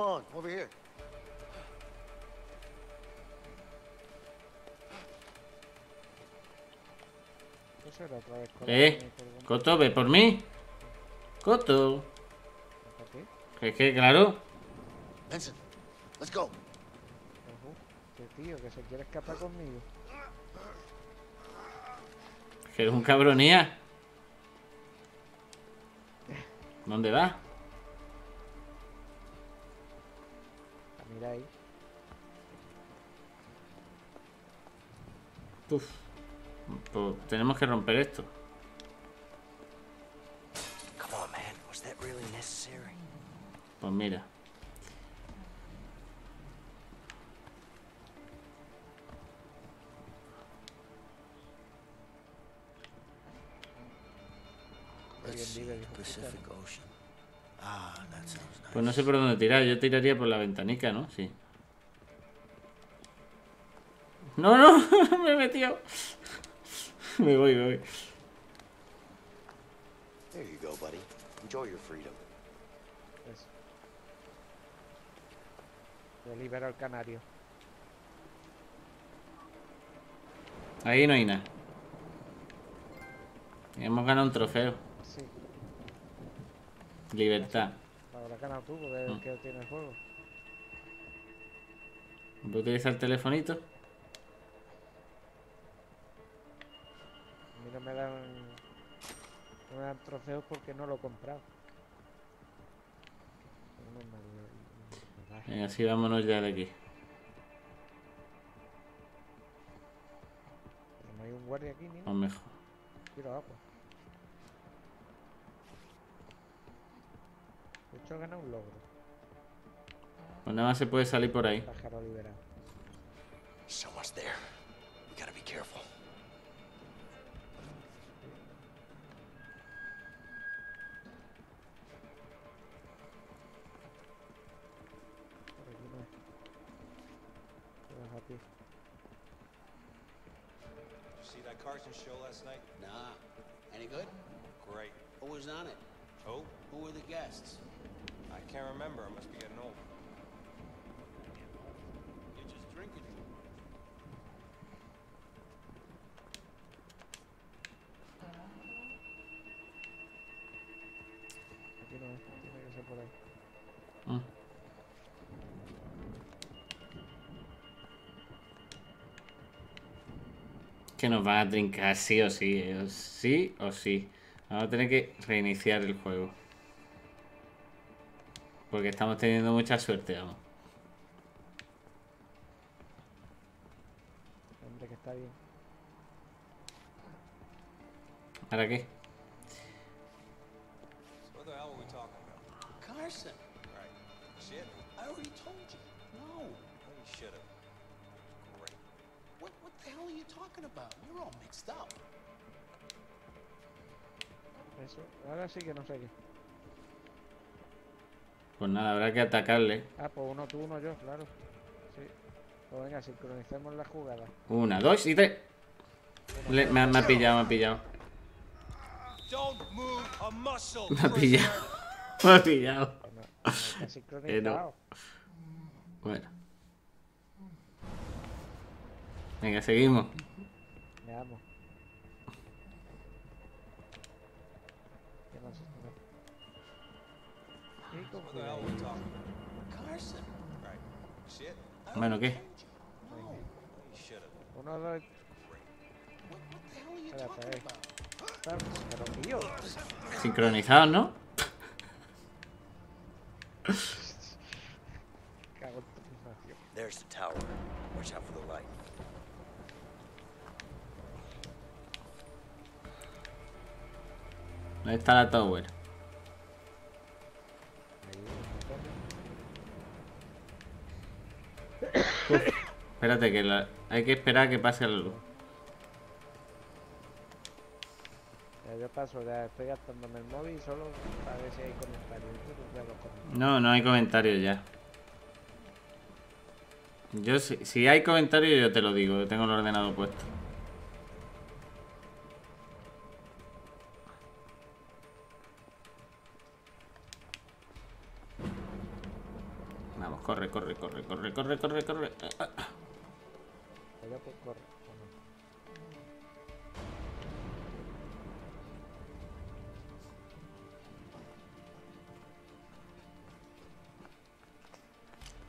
[SPEAKER 5] Come on, over here.
[SPEAKER 1] ¿Eh? Coto, ve por mí. Coto.
[SPEAKER 2] ¿Para qué?
[SPEAKER 1] Que es que, claro.
[SPEAKER 5] Benson, let's go.
[SPEAKER 2] Que tío, que se quiere escapar conmigo.
[SPEAKER 1] Que eres un cabronía. ¿Dónde vas? Uf. Pues tenemos que romper esto.
[SPEAKER 5] Come on, man. Was that really necessary?
[SPEAKER 1] Pues mira.
[SPEAKER 19] Ah.
[SPEAKER 1] Pues no sé por dónde tirar. Yo tiraría por la ventanica, ¿no? Sí. No, no, me he metido. Me voy, me voy.
[SPEAKER 5] There you go, buddy. Enjoy your freedom.
[SPEAKER 2] Eso. Yo libero al canario.
[SPEAKER 1] Ahí no hay nada. Y hemos ganado un trofeo.
[SPEAKER 2] Sí.
[SPEAKER 1] Libertad.
[SPEAKER 2] Lo habrás ganado tú porque es el que tiene el juego.
[SPEAKER 1] ¿Voy a utilizar el telefonito?
[SPEAKER 2] Mí no me dan, no me dan trofeos porque no lo he comprado.
[SPEAKER 1] Venga, así vámonos ya de aquí.
[SPEAKER 2] Pero No hay un guardia aquí ni
[SPEAKER 1] O mejor.
[SPEAKER 2] Tiro agua. De hecho, he ganado un logro.
[SPEAKER 1] Pues nada más se puede salir por ahí.
[SPEAKER 2] Pájaro liberado.
[SPEAKER 5] Someone's there. We gotta be careful.
[SPEAKER 10] You see that Carson show last night?
[SPEAKER 20] Nah. Any good?
[SPEAKER 10] Great.
[SPEAKER 20] Who was on it?
[SPEAKER 10] Who?
[SPEAKER 20] Who were the guests?
[SPEAKER 10] I can't remember. I must be getting old.
[SPEAKER 2] Que
[SPEAKER 1] nos van a trincar sí o sí. eh, Sí o sí. Vamos a tener que reiniciar el juego. Porque estamos teniendo mucha suerte, vamos.
[SPEAKER 2] Hombre, que está bien.
[SPEAKER 1] ¿Ahora qué?
[SPEAKER 10] So talking about?
[SPEAKER 20] You're all mixed up.
[SPEAKER 2] Eso. Ahora sí que no sé qué.
[SPEAKER 1] Pues nada, habrá que atacarle.
[SPEAKER 2] Ah, pues uno tú, uno yo, claro. Sí. Pues venga, sincronicemos la jugada.
[SPEAKER 1] Una, dos y tres. Le- me, ha- me ha pillado, me ha pillado.
[SPEAKER 14] Don't move a muscle.
[SPEAKER 1] Me ha pillado. Me ha pillado. Eh. Bueno. Venga, seguimos.
[SPEAKER 2] Veamos. Que no sé, no. Y con
[SPEAKER 10] What the hell were we
[SPEAKER 2] cuidado.
[SPEAKER 10] talking about?
[SPEAKER 20] Carson.
[SPEAKER 10] Right. Shit.
[SPEAKER 1] Bueno, ¿qué?
[SPEAKER 2] Uno.
[SPEAKER 1] Sincronizados, ¿no?
[SPEAKER 2] Cago en tu nación.
[SPEAKER 5] There's the tower. Watch out for the light.
[SPEAKER 1] ¿Dónde está la tower? Uf, espérate, que la- hay que esperar a que pase la luz.
[SPEAKER 2] Yo paso, ya estoy gastándome el móvil solo para ver si hay comentarios.
[SPEAKER 1] No, no hay comentarios ya. Yo, si, si hay comentarios, yo te lo digo. Yo tengo el ordenador puesto. Vamos, corre, corre, corre, corre, corre, corre, corre.
[SPEAKER 2] Pues.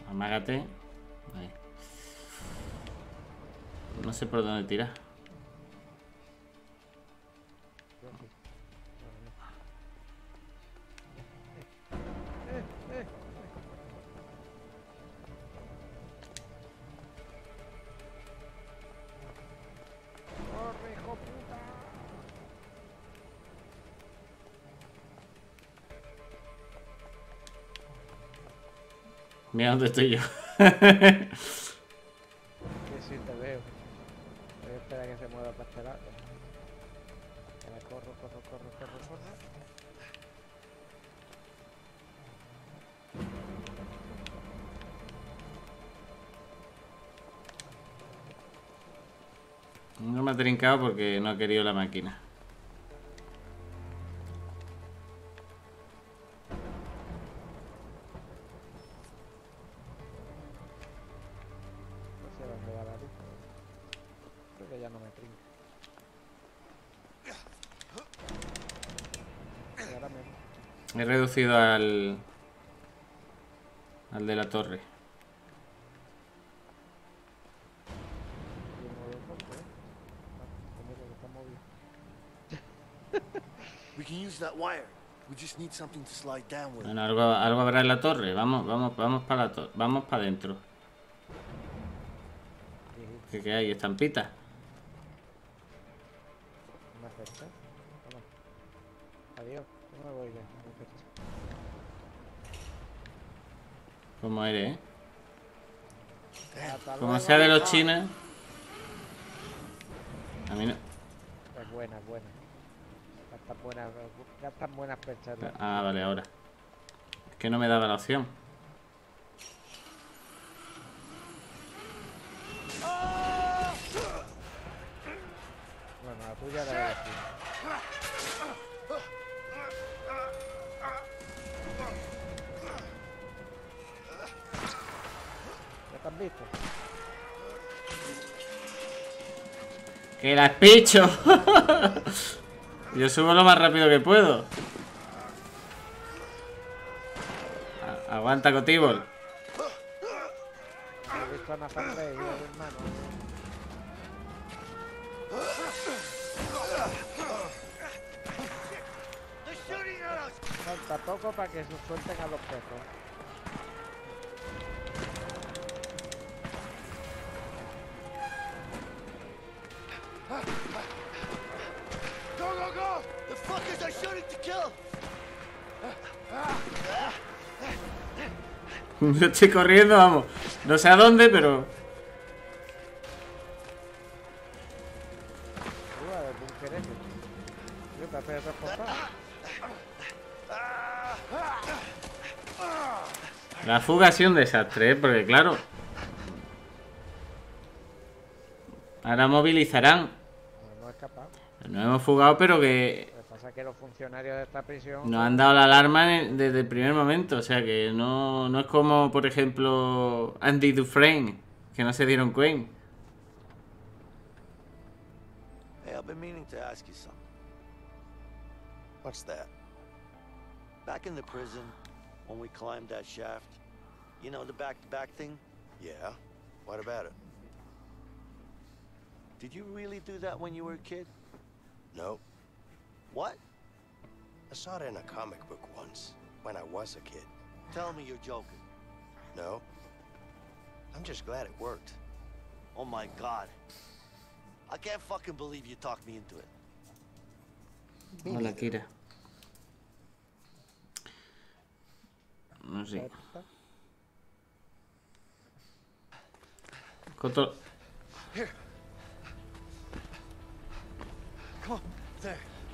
[SPEAKER 1] Amágate. No sé por dónde tirar. Mira dónde estoy yo.
[SPEAKER 2] Que sí, te veo. Voy a esperar a que se mueva para este lado. Corro, corro, corro, corro, corro.
[SPEAKER 1] No me ha trincado porque no ha querido la máquina.
[SPEAKER 5] Need something to slide down with.
[SPEAKER 1] Bueno, algo, algo habrá en la torre. Vamos, vamos, vamos para la torre. Vamos para adentro. ¿Qué, qué hay? ¿Estampitas?
[SPEAKER 2] Adiós. No me voy de...
[SPEAKER 1] ¿Cómo eres, eh? Como sea de los
[SPEAKER 2] hijo.
[SPEAKER 1] chinos. A mí no.
[SPEAKER 2] Es buena, es buena. Ya están buenas, ya están buenas perchas.
[SPEAKER 1] Ah, vale, ahora. Es que no me daba la opción.
[SPEAKER 2] Bueno, la tuya era de los chinos. ¿Ya te han visto?
[SPEAKER 1] ¡Que las picho! Yo subo lo más rápido que puedo. A- Aguanta, Cotibol.
[SPEAKER 2] Falta poco para que se suelten a los perros.
[SPEAKER 5] Go, go, go! The fuckers are shooting to kill!
[SPEAKER 1] Estoy corriendo, vamos. No sé a dónde, pero. La fuga ha sido un desastre, ¿eh? Porque claro. Ahora movilizarán.
[SPEAKER 2] No, no he escapado.
[SPEAKER 1] Nos hemos fugado, pero que
[SPEAKER 2] Lo que pasa es que los funcionarios de esta prisión.
[SPEAKER 1] nos han dado la alarma desde el primer momento. O sea que no, no es como, por ejemplo, Andy Dufresne, que no se dieron cuenta.
[SPEAKER 4] Hey, I've been meaning to ask you something.
[SPEAKER 5] What's that?
[SPEAKER 4] Back in the prison, when we climbed that shaft, you know the back-to-back thing?
[SPEAKER 5] Yeah? What about it?
[SPEAKER 4] Did you really do that when you were a kid?
[SPEAKER 5] No.
[SPEAKER 4] What?
[SPEAKER 5] I saw it in a comic book once, when I was a kid.
[SPEAKER 4] Tell me you're joking.
[SPEAKER 5] No. I'm just glad it worked.
[SPEAKER 4] Oh my god. I can't fucking believe you talked me into it.
[SPEAKER 1] Hola, Kira. No sé. Coto,
[SPEAKER 5] Here.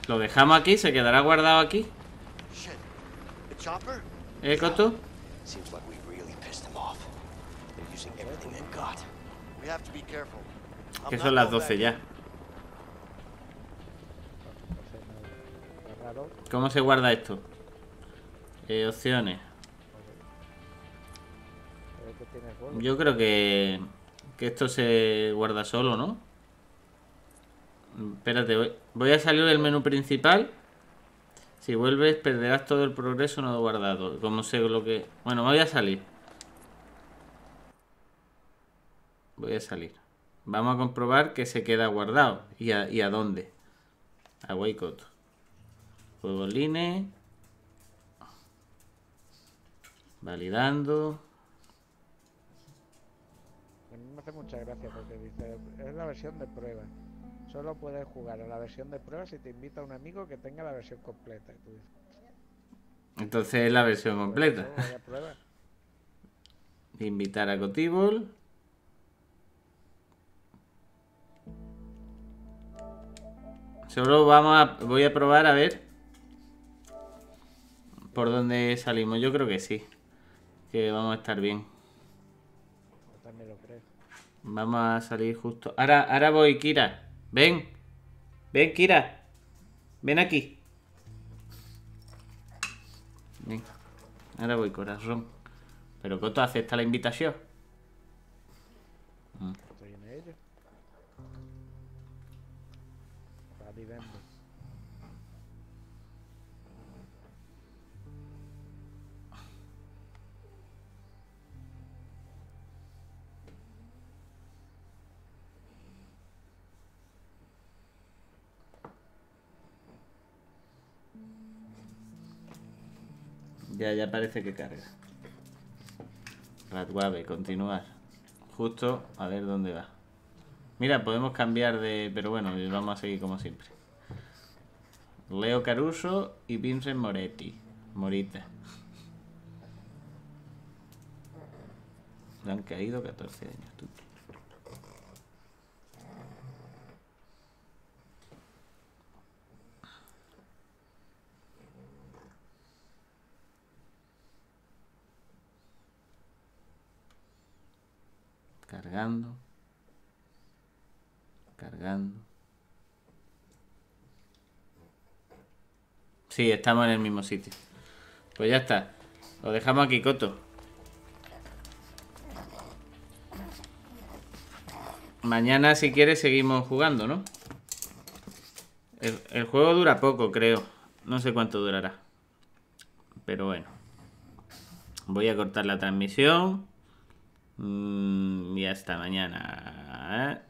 [SPEAKER 1] ¿Lo dejamos aquí? ¿Se quedará guardado aquí? ¿Eh, Coto? Que son las
[SPEAKER 4] going
[SPEAKER 1] 12
[SPEAKER 4] back.
[SPEAKER 1] ya. ¿Cómo se guarda esto? Eh, opciones. Yo creo que, que esto se guarda solo, ¿no? Espérate, voy, a salir del menú principal. Si vuelves, perderás todo el progreso no guardado. Como sé lo que... Bueno, voy a salir. Voy a salir. Vamos a comprobar que se queda guardado. ¿Y a, y a dónde? A Waikoto. Juego line. Validando.
[SPEAKER 2] Mí me hace mucha gracia porque es la versión de prueba. Solo puedes jugar a la versión de prueba si te invita un amigo que tenga la versión completa. Y tú dices,
[SPEAKER 1] Entonces es la versión completa.
[SPEAKER 2] "Oh, vaya prueba".
[SPEAKER 1] Invitar a Cotibol. Solo vamos a. Voy a probar a ver. Por dónde salimos. Yo creo que sí. Que vamos a estar bien.
[SPEAKER 2] Yo también lo creo.
[SPEAKER 1] Vamos a salir justo. Ahora, ahora voy, Kira. Ven. Ven, Kira. Ven aquí. Ven. Ahora voy, corazón. Pero Coto acepta la invitación. Ya, ya parece que carga. Ratwave, continuar. Justo, a ver dónde va. Mira, podemos cambiar de... Pero bueno, vamos a seguir como siempre. Leo Caruso y Vincent Moretti. Morita. Le han caído 14 años. Cargando. Cargando. Sí, estamos en el mismo sitio. Pues ya está. Lo dejamos aquí, Coto. Mañana, si quieres, seguimos jugando, ¿no? El, el juego dura poco, creo. No sé cuánto durará. Pero bueno. Voy a cortar la transmisión. Mm, y hasta mañana. ¿eh?